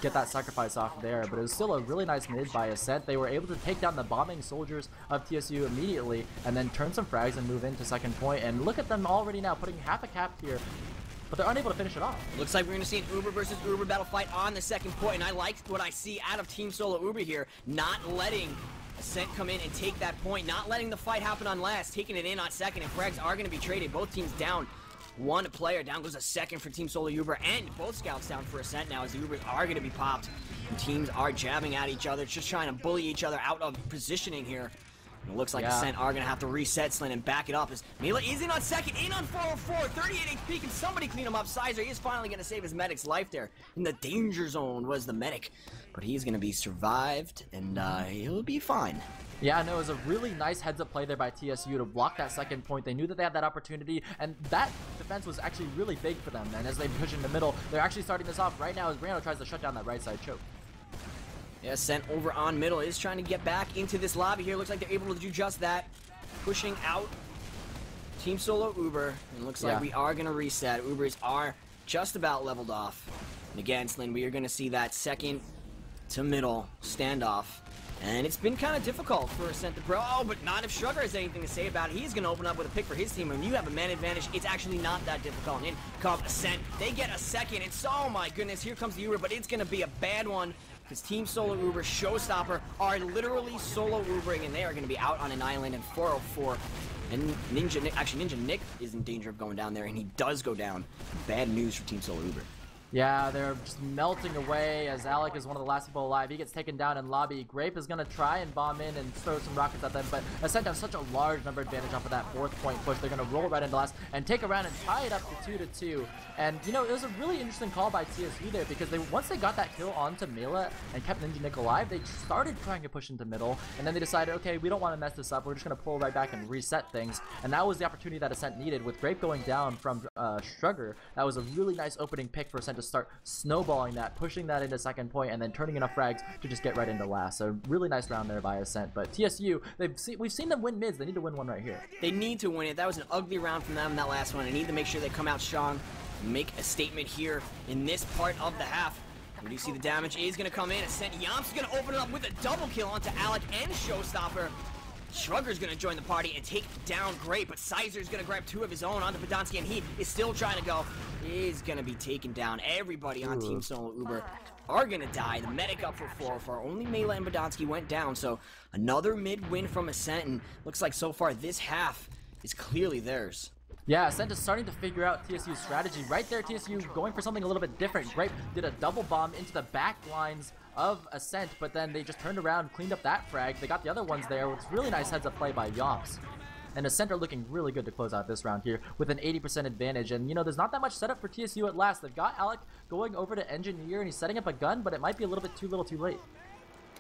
get that sacrifice off there, but it was still a really nice mid by Ascent. They were able to take down the bombing soldiers of TSU immediately and then turn some frags and move into second point. And look at them already now putting half a cap here but they're unable to finish it off.
Looks like we're going to see an Uber versus Uber battle fight on the second point, and I like what I see out of Team Solo Uber here, not letting Ascent come in and take that point, not letting the fight happen on last, taking it in on second, and frags are going to be traded. Both teams down one player. Down goes a second for Team Solo Uber, and both scouts down for Ascent now as the Ubers are going to be popped. And teams are jabbing at each other, just trying to bully each other out of positioning here. And it looks like yeah. Ascent are going to have to reset Slin and back it up as Mela is in on second, in on 404, 38 HP. Can somebody clean him up? Sizer is finally going to save his medic's life there. In the danger zone was the medic, but he's going to be survived, and uh, he'll be fine.
Yeah, no, it was a really nice heads-up play there by TSU to block that second point. They knew that they had that opportunity, and that defense was actually really big for them. And as they push in the middle, they're actually starting this off right now as Brando tries to shut down that right side choke.
Yeah, sent over on middle is trying to get back into this lobby here. Looks like they're able to do just that. Pushing out Team Solo Uber. And looks like yeah. we are going to reset. Ubers are just about leveled off. And again, Slin, we are going to see that second to middle standoff and it's been kind of difficult for Ascent to Pro. Oh, but not if Shrugger has anything to say about it. He's going to open up with a pick for his team. And when you have a man advantage, it's actually not that difficult. And in comes Ascent. They get a second. So, oh my goodness, here comes the Uber, but it's going to be a bad one because Team Solo Uber, Showstopper, are literally solo Ubering, and they are going to be out on an island in 404. And Ninja Nick, actually Ninja Nick is in danger of going down there, and he does go down. Bad news for Team Solo Uber.
Yeah, they're just melting away as Alec is one of the last people alive. He gets taken down in lobby. Grape is going to try and bomb in and throw some rockets at them, but Ascent has such a large number advantage off of that fourth point push. They're going to roll right into last and take a round and tie it up to 2 to two. And, you know, it was a really interesting call by TSU there because they once they got that kill onto Mela and kept Ninja Nick alive, they started trying to push into middle, and then they decided, okay, we don't want to mess this up. We're just going to pull right back and reset things. And that was the opportunity that Ascent needed. With Grape going down from uh, Shrugger, that was a really nice opening pick for Ascent to start snowballing that, pushing that into second point, and then turning enough frags to just get right into last. So really nice round there by Ascent. But TSU, they've seen, we've seen them win mids. They need to win one right here.
They need to win it. That was an ugly round from them, that last one. They need to make sure they come out strong, make a statement here in this part of the half. Where do see the damage A is going to come in? Ascent Yomps is going to open it up with a double kill onto Alec and Showstopper. Shrugger's gonna join the party and take down Grape, but Sizer's gonna grab two of his own onto Badonsky, and he is still trying to go. Is gonna be taken down. Everybody on Ooh. Team Solo Uber are gonna die. The medic up for 4 for only Mela and Badonsky went down, so another mid win from Ascent, and looks like so far this half is clearly theirs.
Yeah, Ascent is starting to figure out TSU's strategy. Right there, TSU going for something a little bit different. Grape did a double bomb into the back lines of Ascent, but then they just turned around, cleaned up that frag. They got the other ones there. It's really nice heads up play by Yomps. And Ascent are looking really good to close out this round here with an 80% advantage. And, you know, there's not that much setup for TSU at last. They've got Alec going over to Engineer, and he's setting up a gun, but it might be a little bit too little too late.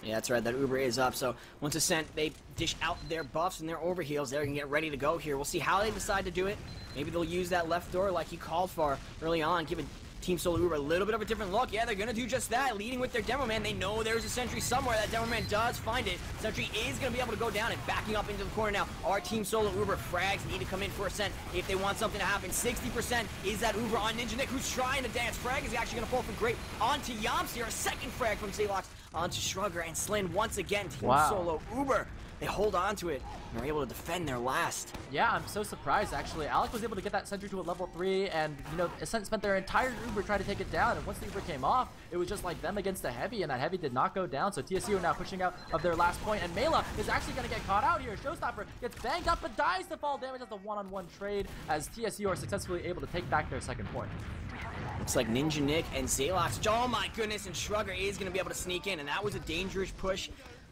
Yeah, that's right. That Uber is up. So once Ascent, they dish out their buffs and their overheals. They're going to get ready to go here. We'll see how they decide to do it. Maybe they'll use that left door like he called for early on, give giving Team Solo Uber a little bit of a different look. Yeah, they're going to do just that, leading with their Demo Man. They know there's a Sentry somewhere. That Demo Man does find it. Sentry is going to be able to go down and backing up into the corner now. Our Team Solo Uber frags need to come in for Ascent if they want something to happen. 60% is that Uber on Ninja Nick, who's trying to dance. Frag is actually going to fall from Grape onto Yomps here. A second frag from Zalox onto Shrugger and Slin once again. Team wow. Solo Uber they hold on to it and are able to defend their last.
Yeah, I'm so surprised actually. Alec was able to get that sentry to a level 3 and, you know, Ascent spent their entire Uber trying to take it down and once the Uber came off, it was just like them against the Heavy and that Heavy did not go down so TSU are now pushing out of their last point and Mela is actually going to get caught out here. Showstopper gets banged up but dies to fall damage as a one-on-one -on -one trade as TSU are successfully able to take back their second point.
Looks like Ninja Nick and Zalox. Oh my goodness, and Shrugger is going to be able to sneak in, and that was a dangerous push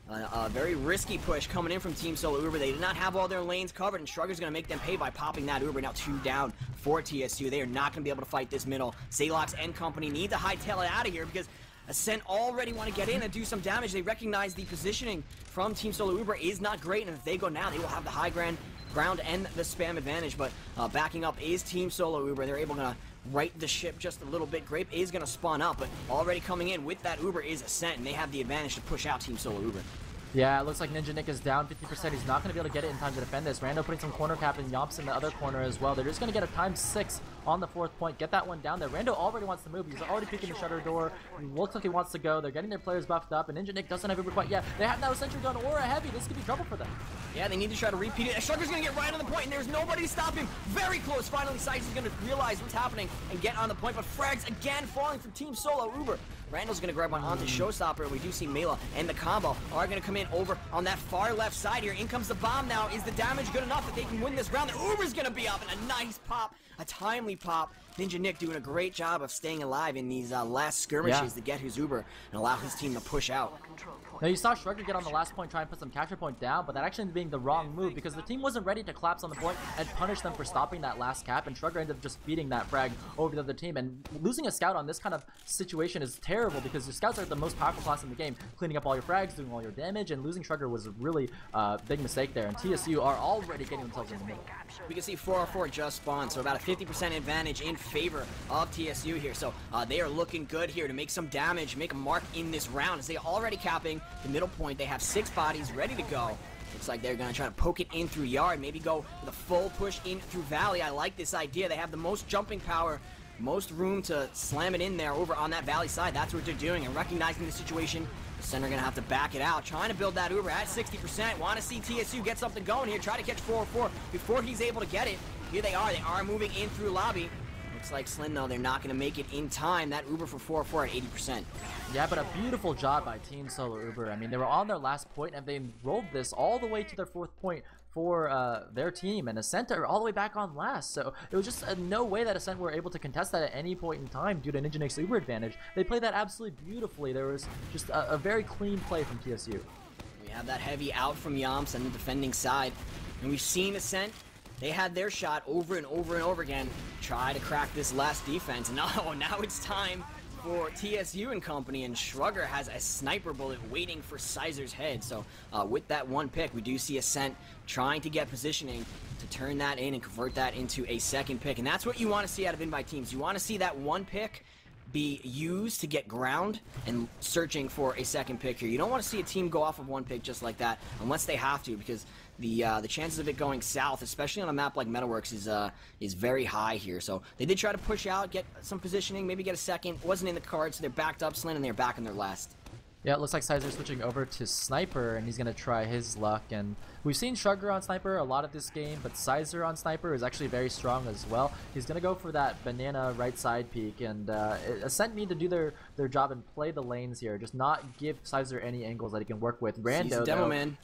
a very risky push coming in from Team Solo Uber. They did not have all their lanes covered, and Shrugger's going to make them pay by popping that Uber. Now two down for TSU. They are not going to be able to fight this middle. Zalox and company need to hightail it out of here because Ascent already want to get in and do some damage. They recognize the positioning from Team Solo Uber is not great, and if they go now, they will have the high ground, ground and the spam advantage. But uh, backing up is Team Solo Uber. They're able to right the ship just a little bit. Grape is going to spawn up, but already coming in with that Uber is Ascent, and they have the advantage to push out Team Solo Uber.
Yeah, it looks like Ninja Nick is down 50%. He's not going to be able to get it in time to defend this. Rando putting some corner cap and Yomps in the other corner as well. They're just going to get a time 6 on the fourth point. Get that one down there. Rando already wants to move. He's already peeking the shutter door. He looks like he wants to go. They're getting their players buffed up, and Ninja Nick doesn't have Uber quite yet. They have now a Sentry Gun or a Heavy. This could be trouble for them.
Yeah, they need to try to repeat it. Shrugger's going to get right on the point, and there's nobody to stop him. Very close. Finally, Size is to realize what's happening and get on the point, but Frags again falling from Team Solo Uber. Rando's to grab one onto. Showstopper. We do see Mela and the combo are to come in over on that far left side here. In comes the bomb now. Is the damage good enough that they can win this round? The Uber's to be up and a nice pop, a timely pop. Ninja Nick doing a great job of staying alive in these uh, last skirmishes yeah. to get his Uber and allow his team to push out.
Now you saw Shrugger get on the last point, try and put some capture point down, but that actually ended up being the wrong move because the team wasn't ready to collapse on the point and punish them for stopping that last cap, and Shrugger ended up just feeding that frag over to the other team. And losing a scout on this kind of situation is terrible because your scouts are the most powerful class in the game, cleaning up all your frags, doing all your damage, and losing Shrugger was a really uh, big mistake there. And TSU are already getting themselves in the middle.
We can see 404 just spawned, so about a 50% advantage in favor of TSU here. So uh, they are looking good here to make some damage, make a mark in this round as they already capping the middle point. They have six bodies ready to go. Looks like they're going to try to poke it in through yard, maybe go with a full push in through valley. I like this idea. They have the most jumping power, most room to slam it in there over on that valley side. That's what they're doing and recognizing the situation. The center going to have to back it out, trying to build that Uber at 60%. Want to see TSU get something going here, try to catch 4-4 before he's able to get it. Here they are. They are moving in through lobby. Looks like Slin, though, they're not going to make it in time. That Uber for 4-4 at 80%.
Yeah, but a beautiful job by Team Solo Uber. I mean, they were on their last point, and they rolled this all the way to their fourth point for uh, their team, and Ascent are all the way back on last. So it was just uh, no way that Ascent were able to contest that at any point in time due to Ninja Nick's Uber advantage. They played that absolutely beautifully. There was just a, a very clean play from TSU.
We have that heavy out from Yomps on the defending side, and we've seen Ascent they had their shot over and over and over again. Try to crack this last defense. No, <laughs> now it's time for TSU and company, and Shrugger has a sniper bullet waiting for Sizer's head. So uh, with that one pick, we do see Ascent trying to get positioning to turn that in and convert that into a second pick. And that's what you want to see out of invite teams. You want to see that one pick be used to get ground and searching for a second pick here. You don't want to see a team go off of one pick just like that unless they have to because the uh, the chances of it going south, especially on a map like Metalworks, is uh, is very high here. So they did try to push out, get some positioning, maybe get a second. wasn't in the cards, so they're backed up, Slin, and they're back in their last.
Yeah, it looks like Sizer switching over to Sniper, and he's going to try his luck. And we've seen Shrugger on Sniper a lot of this game, but Sizer on Sniper is actually very strong as well. He's going to go for that banana right side peek, and uh, Ascent need to do their, their job and play the lanes here. Just not give Sizer any angles that he can work with. Rando,
Demo though, Man.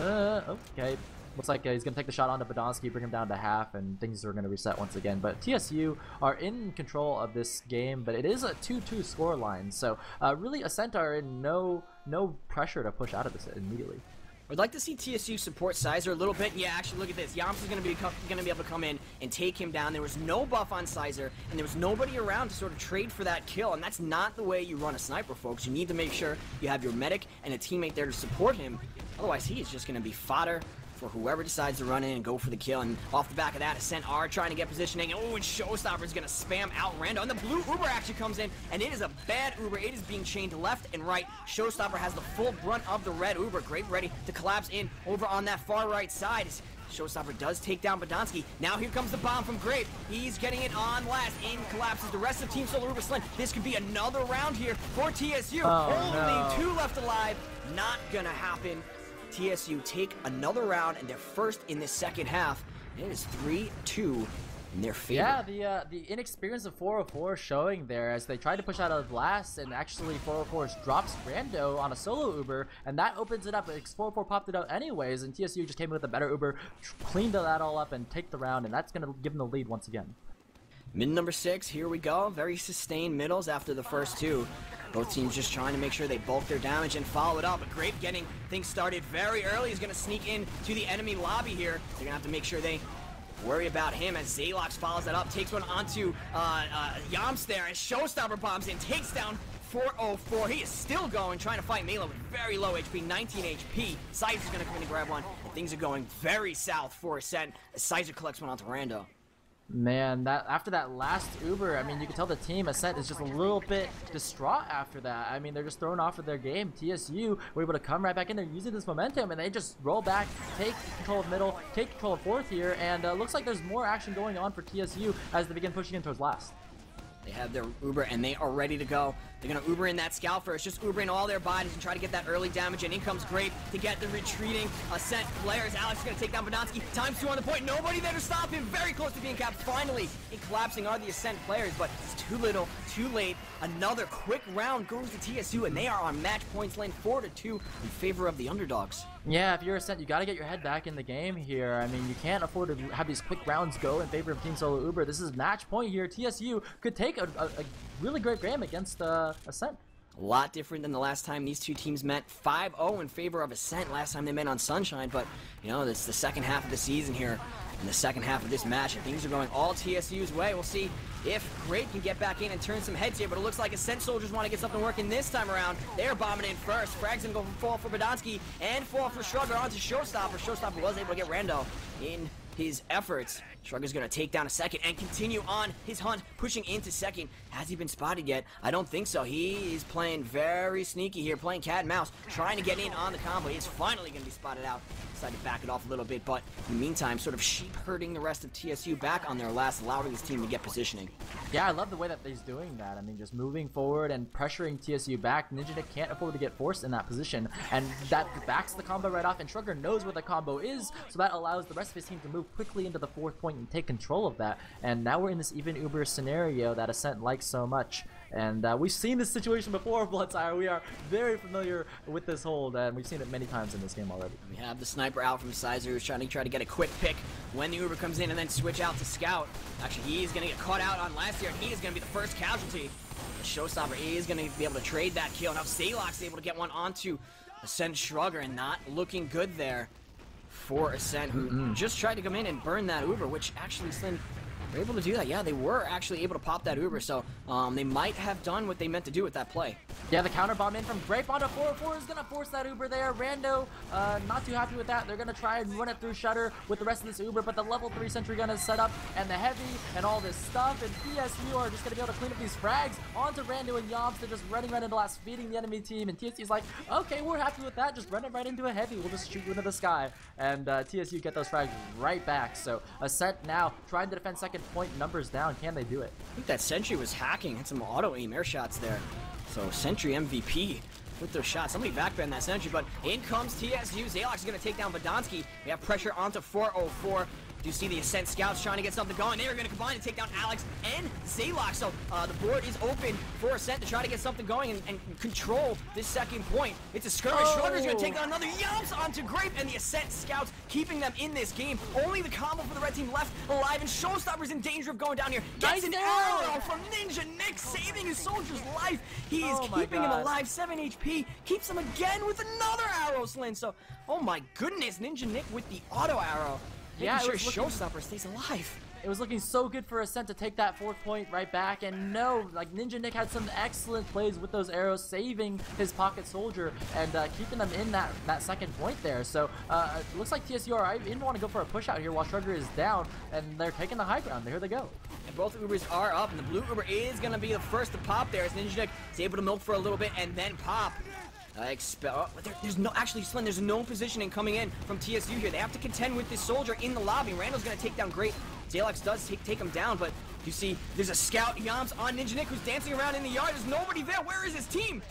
Uh, okay. Looks like uh, he's going to take the shot onto Badonsky, bring him down to half, and things are going to reset once again. But TSU are in control of this game, but it is a 2-2 score line. So uh, really, Ascent are in no no pressure to push out of this immediately.
I'd like to see TSU support Sizer a little bit. Yeah, actually, look at this. Yomps is going to be going to be able to come in and take him down. There was no buff on Sizer, and there was nobody around to sort of trade for that kill, and that's not the way you run a sniper, folks. You need to make sure you have your medic and a teammate there to support him. Otherwise, he is just going to be fodder for whoever decides to run in and go for the kill. And off the back of that, Ascent are trying to get positioning. Oh, and Showstopper is going to spam out Rando. And the blue Uber actually comes in, and it is a bad Uber. It is being chained left and right. Showstopper has the full brunt of the red Uber. Grape ready to collapse in over on that far right side. Showstopper does take down Badonsky. Now here comes the bomb from Grape. He's getting it on last. In collapses the rest of Team Solo Uber Slin. This could be another round here for TSU.
Oh,
Only
no.
two left alive. Not gonna happen. TSU take another round and they're first in the second half. It is 3-2 in their favor.
Yeah, the uh, the inexperience of 404 showing there as they tried to push out of blast and actually 404 drops Rando on a solo Uber and that opens it up. 404 popped it out anyways and TSU just came in with a better Uber, cleaned that all up and take the round and that's gonna give them the lead once again.
Mid number six, here we go. Very sustained middles after the first two. Both teams just trying to make sure they bulk their damage and follow it up. But Grape getting things started very early. He's going to sneak in to the enemy lobby here. They're going to have to make sure they worry about him as Zalox follows that up. Takes one onto uh, uh, Yomps there Showstopper bombs in. Takes down 404. He is still going, trying to fight Mela with very low HP, 19 HP. Sizer is going to come in and grab one. And things are going very south for Ascent as Sizer collects one onto Rando.
Man, that after that last Uber, I mean, you can tell the team Ascent is just a little bit distraught after that. I mean, they're just thrown off of their game. TSU were able to come right back in there using this momentum, and they just roll back, take control of middle, take control of fourth here, and uh, looks like there's more action going on for TSU as they begin pushing in towards last.
They have their Uber and they are ready to go. They're to Uber in that Scout first, just Uber in all their bodies and try to get that early damage. And in comes Grape to get the retreating Ascent players. Alex is to take down Badonsky. Times two on the point. Nobody there to stop him. Very close to being capped. Finally, in collapsing are the Ascent players, but it's too little, too late. Another quick round goes to TSU, and they are on match points lane 4 to 2 in favor of the underdogs.
Yeah, if you're Ascent, you got to get your head back in the game here. I mean, you can't afford to have these quick rounds go in favor of Team Solo Uber. This is match point here. TSU could take a, a, a really great game against uh, Ascent.
A lot different than the last time these two teams met. 5-0 in favor of Ascent last time they met on Sunshine, but, you know, it's the second half of the season here. In the second half of this match, and things are going all TSU's way. We'll see if Grape can get back in and turn some heads here, but it looks like Ascent Soldiers want to get something working this time around. They're bombing in first. Frag's gonna go for fall for Badonsky and fall for Shrugger onto Showstopper. Showstopper was able to get Rando in his efforts. Shrugger's gonna take down a second and continue on his hunt, pushing into second. Has he been spotted yet? I don't think so. He is playing very sneaky here, playing cat and mouse, trying to get in on the combo. He's finally gonna be spotted out. Decided to back it off a little bit, but in the meantime, sort of sheep herding the rest of TSU back on their last, allowing his team to get positioning.
Yeah, I love the way that he's doing that. I mean, just moving forward and pressuring TSU back. Ninja can't afford to get forced in that position, and that backs the combo right off, and Shrugger knows what the combo is, so that allows the rest of his team to move quickly into the fourth point and take control of that. And now we're in this even Uber scenario that Ascent likes so much. And uh, we've seen this situation before, <laughs> Bloodsire. We are very familiar with this hold, and we've seen it many times in this game already.
We have the sniper out from Sizer who's trying to try to get a quick pick when the Uber comes in and then switch out to Scout. Actually, he is going to get caught out on last year, and he is going to be the first casualty. The Showstopper is going to be able to trade that kill. Now, Zalox able to get one onto Ascent Shrugger, and not looking good there for Ascent, who
Mm-mm.
just tried to come in and burn that Uber, which actually Slin were able to do that. Yeah, they were actually able to pop that Uber, so um, they might have done what they meant to do with that play.
Yeah, the counter bomb in from Grape onto 404 is going to force that Uber there. Rando, uh, not too happy with that. They're going to try and run it through Shutter with the rest of this Uber, but the level 3 Sentry Gun is set up, and the Heavy, and all this stuff, and TSU are just going to be able to clean up these frags onto Rando and Yomps. They're just running right into last, feeding the enemy team, and TSU's like, okay, we're happy with that. Just run it right into a Heavy. We'll just shoot you into the sky. And uh, TSU get those frags right back. So Ascent now trying to defend second point numbers down. Can they do it?
I think that Sentry was hacking, had some auto aim air shots there. So Sentry MVP with their shots. Somebody backbend that Sentry, but in comes TSU. Zalox is going to take down Badonsky. We have pressure onto 404. Do you see the Ascent Scouts trying to get something going? They are going to combine to take down Alex and Zalox. So uh, the board is open for Ascent to try to get something going and, and control this second point. It's a skirmish. Oh. Going to take down another Yomps onto Grape, and the Ascent Scouts keeping them in this game. Only the combo for the red team left alive, and Showstopper's in danger of going down here. Gets an arrow from Ninja Nick, saving his soldier's life. He is oh keeping him alive, 7 HP. Keeps him again with another arrow, Slin. So, oh my goodness, Ninja Nick with the auto arrow. Yeah, sure Showstopper stays alive.
It was looking so good for Ascent to take that fourth point right back, and no, like Ninja Nick had some excellent plays with those arrows, saving his pocket soldier and uh, keeping them in that, that second point there. So uh, it looks like TSU are even want to go for a push out here while Shrugger is down, and they're taking the high ground. Here they go.
And both Ubers are up, and the blue Uber is going to be the first to pop there as Ninja Nick is able to milk for a little bit and then pop. I expect. Oh, there, there's no actually, Slin. There's no positioning coming in from TSU here. They have to contend with this soldier in the lobby. Rando's gonna take down Grape. Zalox does take, take him down, but you see, there's a scout Yomps on Ninja Nick who's dancing around in the yard. There's nobody there. Where is his team?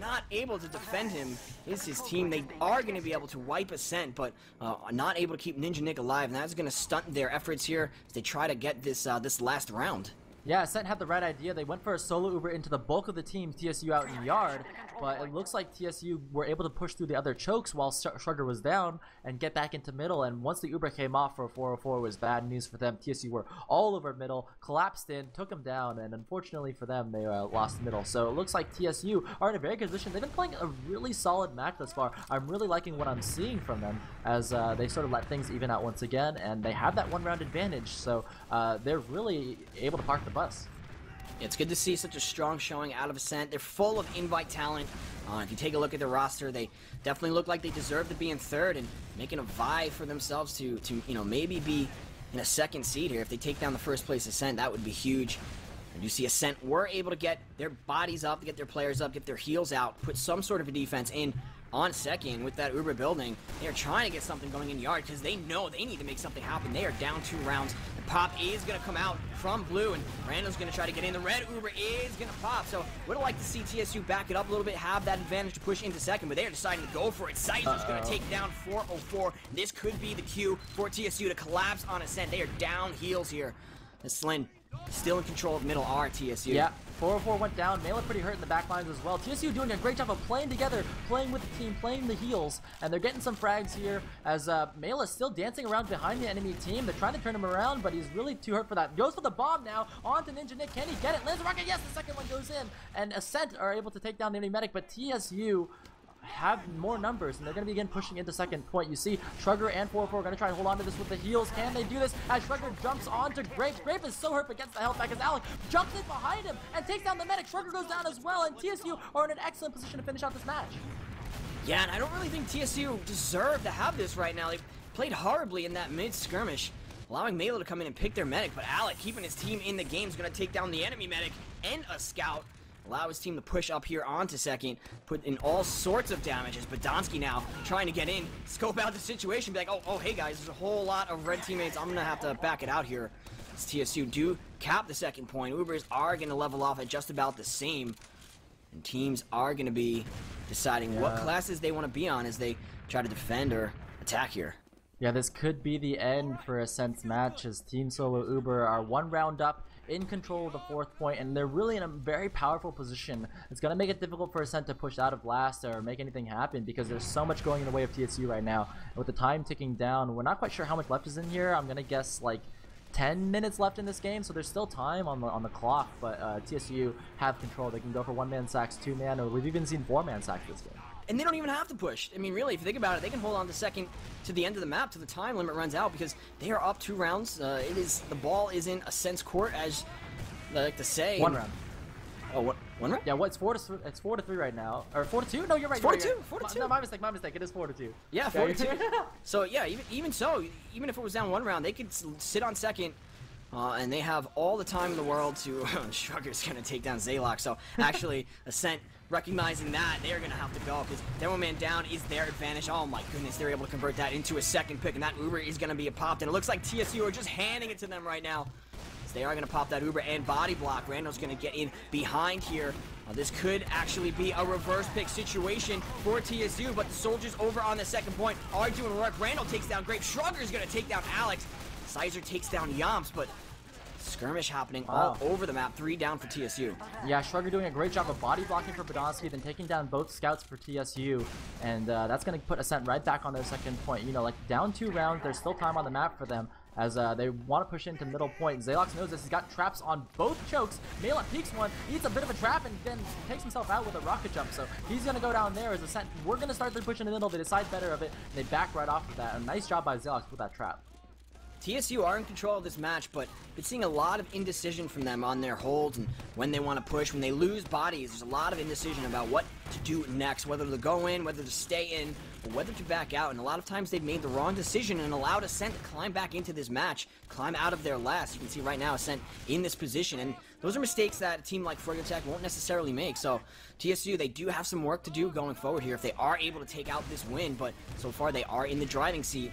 Not able to defend him is his team. They are going to be able to wipe Ascent, but uh, not able to keep Ninja Nick alive, and that's going to stunt their efforts here as they try to get this uh, this last round.
Yeah, Ascent had the right idea. They went for a solo Uber into the bulk of the team, TSU out in the yard, but it looks like TSU were able to push through the other chokes while Shrugger was down and get back into middle. And once the Uber came off for 404, was bad news for them. TSU were all over middle, collapsed in, took them down, and unfortunately for them, they uh, lost middle. So it looks like TSU are in a very good position. They've been playing a really solid match thus far. I'm really liking what I'm seeing from them as uh, they sort of let things even out once again, and they have that one round advantage. So uh, they're really able to park the bus.
It's good to see such a strong showing out of Ascent. They're full of invite talent. Uh, if you take a look at their roster, they definitely look like they deserve to be in third and making a vie for themselves to, to you know, maybe be in a second seed here. If they take down the first place Ascent, that would be huge. And you see Ascent were able to get their bodies up, to get their players up, get their heels out, put some sort of a defense in on second with that Uber building. They're trying to get something going in yard because they know they need to make something happen. They are down two rounds. The pop is going to come out from blue, and Rando's going to try to get in. The red Uber is going to pop. So would have liked to see TSU back it up a little bit, have that advantage to push into second, but they're deciding to go for it. Size is going to take down 404. This could be the cue for TSU to collapse on Ascent. They are down heels here. And Slin still in control of middle R, TSU.
Yeah, 404 went down. Mela pretty hurt in the back lines as well. TSU doing a great job of playing together, playing with the team, playing the heels, and they're getting some frags here as uh, Mela still dancing around behind the enemy team. They're trying to turn him around, but he's really too hurt for that. Goes for the bomb now onto Ninja Nick. Can he get it? Lands rocket. Yes, the second one goes in. And Ascent are able to take down the enemy medic, but TSU have more numbers, and they're going to begin pushing into second point. You see Shrugger and 4-4 are going to try and hold on to this with the heels. Can they do this? As Shrugger jumps onto Grape. Grape is so hurt but gets the health back as Alec jumps in behind him and takes down the medic. Shrugger goes down as well, and TSU are in an excellent position to finish out this match.
Yeah, and I don't really think TSU deserve to have this right now. They played horribly in that mid-skirmish, allowing Mela to come in and pick their medic, but Alec, keeping his team in the game, is going to take down the enemy medic and a scout allow his team to push up here onto second, put in all sorts of damages. Badonsky now trying to get in, scope out the situation, be like, oh, oh, hey guys, there's a whole lot of red teammates. I'm gonna have to back it out here. As TSU do cap the second point. Ubers are gonna level off at just about the same. And teams are gonna be deciding yeah. what classes they want to be on as they try to defend or attack here.
Yeah, this could be the end for Ascent's match as Team Solo Uber are one round up in control of the fourth point, and they're really in a very powerful position. It's going to make it difficult for Ascent to push out of last or make anything happen because there's so much going in the way of TSU right now. And with the time ticking down, we're not quite sure how much left is in here. I'm going to guess like 10 minutes left in this game, so there's still time on the on the clock, but uh, TSU have control. They can go for one-man sacks, two-man, or we've even seen four-man sacks this game
and they don't even have to push. I mean, really, if you think about it, they can hold on to second to the end of the map to the time limit runs out because they are up two rounds. Uh, it is the ball is in Ascent's court, as I like to say.
One round.
Oh, what? One round?
Yeah, what's well, four to it's four to three right now, or four to two? No, you're right.
It's four
to
two. Four to two.
No, my mistake. My mistake. It is four to two.
Yeah, four to two. <laughs> so yeah, even even so, even if it was down one round, they could sit on second. Uh, and they have all the time in the world to. <laughs> Shrugger's gonna take down Zalox. So actually, <laughs> Ascent recognizing that, they're going to have to go because Demo Man down is their advantage. Oh my goodness, they're able to convert that into a second pick, and that Uber is going to be a popped. And it looks like TSU are just handing it to them right now. They are going to pop that Uber and body block. Rando's going to get in behind here. This could actually be a reverse pick situation for TSU, but the soldiers over on the second point are doing work. Rando takes down Grape. Shrugger is going to take down Alex. Sizer takes down Yomps, but skirmish happening all oh. over the map. Three down for TSU.
Yeah, Shrugger doing a great job of body blocking for Badonsky, then taking down both scouts for TSU. And uh, that's going to put Ascent right back on their second point. You know, like down two rounds, there's still time on the map for them as uh, they want to push into middle point. Zalox knows this. He's got traps on both chokes. Malin peeks one, eats a bit of a trap, and then takes himself out with a rocket jump. So he's going to go down there as Ascent. We're going to start their push in the middle. They decide better of it, and they back right off of that. A nice job by Zalox with that trap.
TSU are in control of this match, but been seeing a lot of indecision from them on their holds and when they want to push. When they lose bodies, there's a lot of indecision about what to do next, whether to go in, whether to stay in, or whether to back out. And a lot of times they've made the wrong decision and allowed Ascent to climb back into this match, climb out of their last. You can see right now Ascent in this position, and those are mistakes that a team like Tech won't necessarily make. So TSU, they do have some work to do going forward here if they are able to take out this win, but so far they are in the driving seat.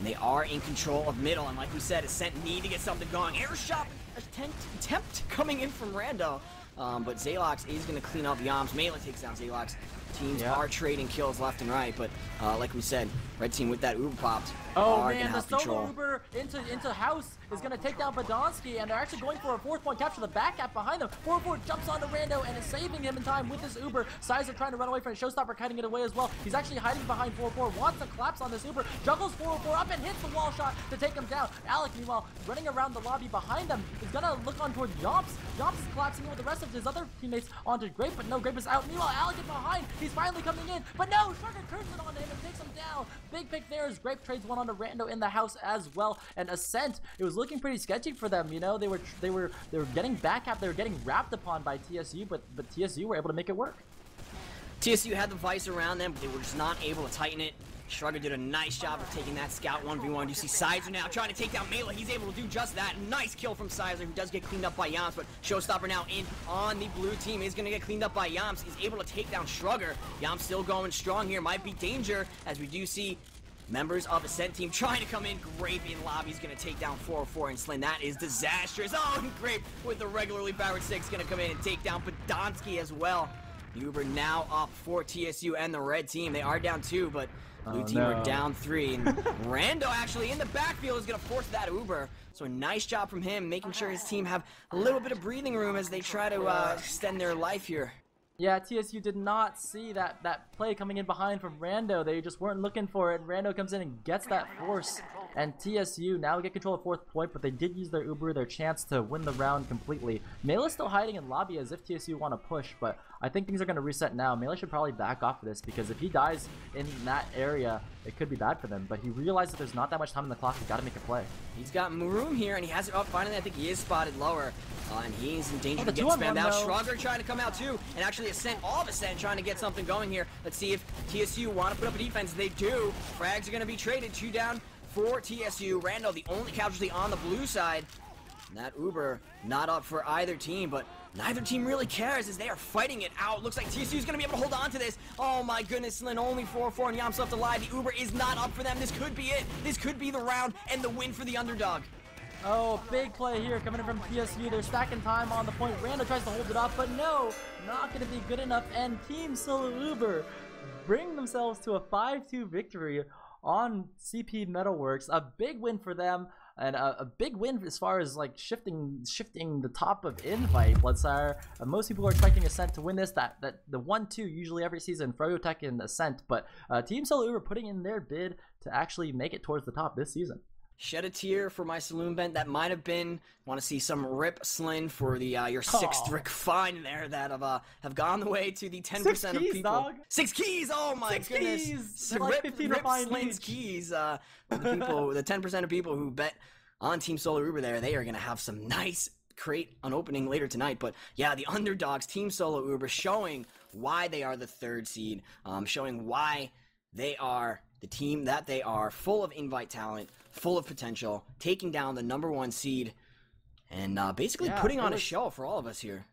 And they are in control of middle, and like we said, Ascent need to get something going. Air shot attempt, attempt coming in from Rando. Um, but Zalox is going to clean up Yomps. Mela takes down Zalox. Teams are trading kills left and right, but uh, like we said, red team with that Uber popped
Oh man, the solo Uber into into house is gonna take down Badonsky, and they're actually going for a fourth point capture. The back gap behind them. 4-4 jumps onto Rando and is saving him in time with his Uber. Sizer trying to run away from it. Showstopper cutting it away as well. He's actually hiding behind 4-4. Wants to collapse on this Uber. Juggles 4-4 up and hits the wall shot to take him down. Alec, meanwhile, running around the lobby behind them, is gonna look on toward Yomps. Yomps is collapsing with the rest of his other teammates onto Grape, but no, Grape is out. Meanwhile, Alec is behind. He's finally coming in, but no, Shrugger turns it on him and takes him down. Big pick there as Grape trades one onto Rando in the house as well. And Ascent, it was looking pretty sketchy for them. You know, they were they were they were getting back up, they were getting wrapped upon by TSU, but but TSU were able to make it work.
TSU had the vice around them, but they were just not able to tighten it. Shrugger did a nice job of taking that scout 1v1. You see Sizer now trying to take down Mela. He's able to do just that. Nice kill from Sizer, who does get cleaned up by Yomps, but Showstopper now in on the blue team is going to get cleaned up by Yomps. He's able to take down Shrugger. Yomps still going strong here. Might be danger, as we do see Members of Ascent team trying to come in. Grape in lobby is going to take down 404 and Slin. That is disastrous. Oh, and Grape with the regularly powered 6 going to come in and take down Badonsky as well. Uber now up for TSU and the red team. They are down two, but blue oh, team no. are down three. And <laughs> Rando actually in the backfield is going to force that Uber. So a nice job from him, making sure his team have a little bit of breathing room as they try to uh, extend their life here.
Yeah, TSU did not see that, that play coming in behind from Rando. They just weren't looking for it. Rando comes in and gets that force. And TSU now get control of fourth point, but they did use their Uber, their chance to win the round completely. Mela still hiding in lobby as if TSU want to push, but I think things are going to reset now. Mela should probably back off of this because if he dies in that area, it could be bad for them. But he realizes that there's not that much time in the clock. He's got to make a play.
He's got room here, and he has it up. Finally, I think he is spotted lower. Uh, and he's in danger oh, to get spammed out. Shrugger trying to come out too, and actually Ascent, all of Ascent trying to get something going here. Let's see if TSU want to put up a defense. They do. Frags are going to be traded. Two down for TSU. Rando, the only casualty on the blue side. And that Uber not up for either team, but neither team really cares as they are fighting it out. Looks like TSU is going to be able to hold on to this. Oh my goodness, Lynn only 4-4 and Yomps left alive. The Uber is not up for them. This could be it. This could be the round and the win for the underdog.
Oh, big play here coming in from TSU. They're stacking time on the point. Rando tries to hold it up, but no, not going to be good enough. And Team Solo Uber bring themselves to a 5-2 victory on CP Metalworks. A big win for them and a, a, big win as far as like shifting shifting the top of invite bloodsire. Uh, most people are expecting ascent to win this. That that the one two usually every season Froyotech and ascent but uh, team solo uber putting in their bid to actually make it towards the top this season
Shed a tear for my saloon bent. That might have been. Want to see some rip slin for the uh, your sixth Rick Fine there that have uh, have gone the way to the ten percent of people.
Dog.
Six keys. Oh my Six goodness.
Keys. Like rip, rip
Slin's keys. Uh, <laughs> the people, the ten percent of people who bet on Team Solo Uber there, they are gonna have some nice crate on opening later tonight. But yeah, the underdogs, Team Solo Uber, showing why they are the third seed, um, showing why they are the team that they are, full of invite talent, full of potential, taking down the number one seed, and uh, basically yeah, putting on was, a show for all of us here.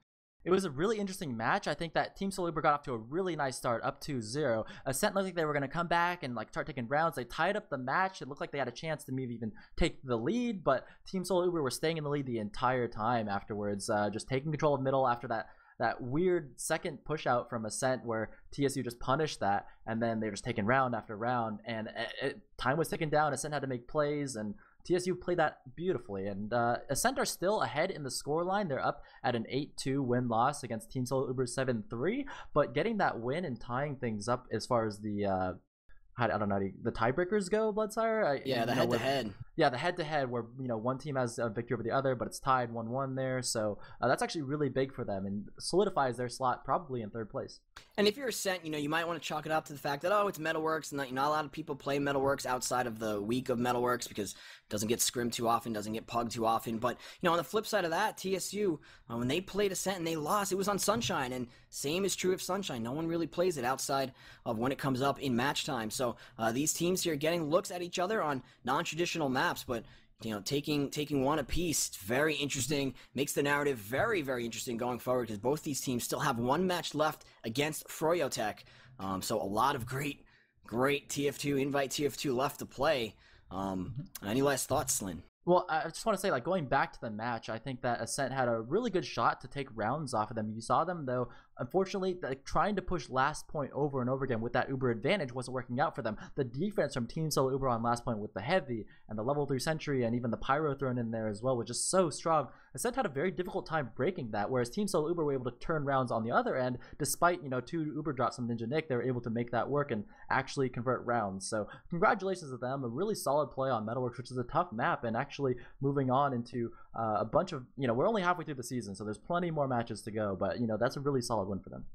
It was a really interesting match. I think that Team Solo Uber got off to a really nice start, up to zero. Ascent looked like they were going to come back and like start taking rounds. They tied up the match. It looked like they had a chance to maybe even take the lead, but Team Solo Uber were staying in the lead the entire time afterwards, uh, just taking control of middle after that that weird second push out from Ascent where TSU just punished that, and then they were just taking round after round, and it, it, time was ticking down. Ascent had to make plays, and TSU played that beautifully. And uh, Ascent are still ahead in the scoreline. They're up at an 8-2 win loss against Team Solo Uber 7-3, but getting that win and tying things up as far as the uh, I don't know the tiebreakers go, Bloodsire.
Yeah, the head to head.
Yeah, the head to head where you know one team has a victory over the other, but it's tied one one there. So uh, that's actually really big for them and solidifies their slot probably in third place.
And if you're a you know you might want to chalk it up to the fact that oh, it's Metalworks, and not, you know, not a lot of people play Metalworks outside of the week of Metalworks because it doesn't get scrimmed too often, doesn't get pugged too often. But you know, on the flip side of that, TSU uh, when they played Ascent and they lost, it was on Sunshine, and same is true of Sunshine. No one really plays it outside of when it comes up in match time. So uh, these teams here getting looks at each other on non-traditional but you know, taking taking one apiece, very interesting. Makes the narrative very very interesting going forward because both these teams still have one match left against Froyotech. Um, so a lot of great great TF2 invite TF2 left to play. Um, any last thoughts, Slin?
Well, I just want to say, like, going back to the match, I think that Ascent had a really good shot to take rounds off of them. You saw them, though, unfortunately, trying to push last point over and over again with that Uber advantage wasn't working out for them. The defense from Team Solo Uber on last point with the Heavy and the level 3 Sentry and even the Pyro thrown in there as well was just so strong. Ascent had a very difficult time breaking that, whereas Team Solo Uber were able to turn rounds on the other end, despite, you know, two Uber drops from Ninja Nick, they were able to make that work and actually convert rounds. So, congratulations to them. A really solid play on Metalworks, which is a tough map, and actually moving on into uh, a bunch of, you know, we're only halfway through the season, so there's plenty more matches to go, but, you know, that's a really solid win for them.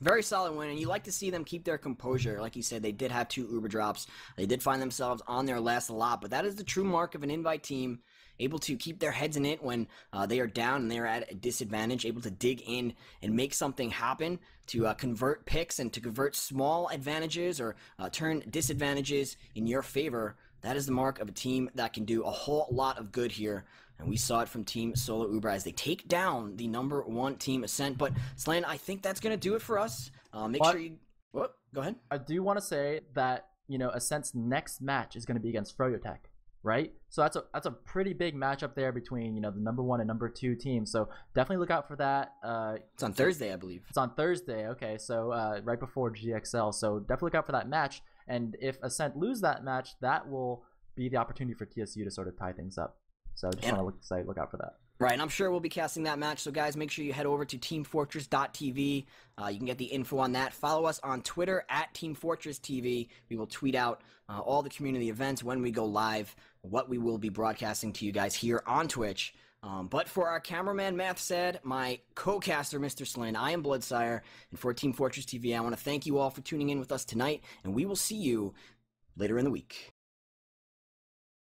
Very solid win, and you like to see them keep their composure. Like you said, they did have two Uber drops. They did find themselves on their last lot, but that is the true mark of an invite team able to keep their heads in it when uh, they are down and they are at a disadvantage, able to dig in and make something happen to uh, convert picks and to convert small advantages or uh, turn disadvantages in your favor. That is the mark of a team that can do a whole lot of good here. And we saw it from Team Solo Uber as they take down the number one team Ascent. But Slin, I think that's going to do it for us. Uh, make but, sure you. What? Go ahead.
I do want to say that you know Ascent's next match is going to be against Froyotech right? So that's a that's a pretty big matchup there between you know the number one and number two teams. So definitely look out for that. Uh,
it's on Thursday, I believe.
It's on Thursday. Okay, so uh, right before GXL. So definitely look out for that match. And if Ascent lose that match, that will be the opportunity for TSU to sort of tie things up. So just want to look, say look out for that.
Right, and I'm sure we'll be casting that match. So, guys, make sure you head over to TeamFortress.tv. Uh, you can get the info on that. Follow us on Twitter at TeamFortressTV. We will tweet out uh, all the community events when we go live, what we will be broadcasting to you guys here on Twitch. Um, but for our cameraman, Mathsad, my co-caster, Mr. Slin, I am Bloodsire, and for Team Fortress TV, I want to thank you all for tuning in with us tonight, and we will see you later in the week.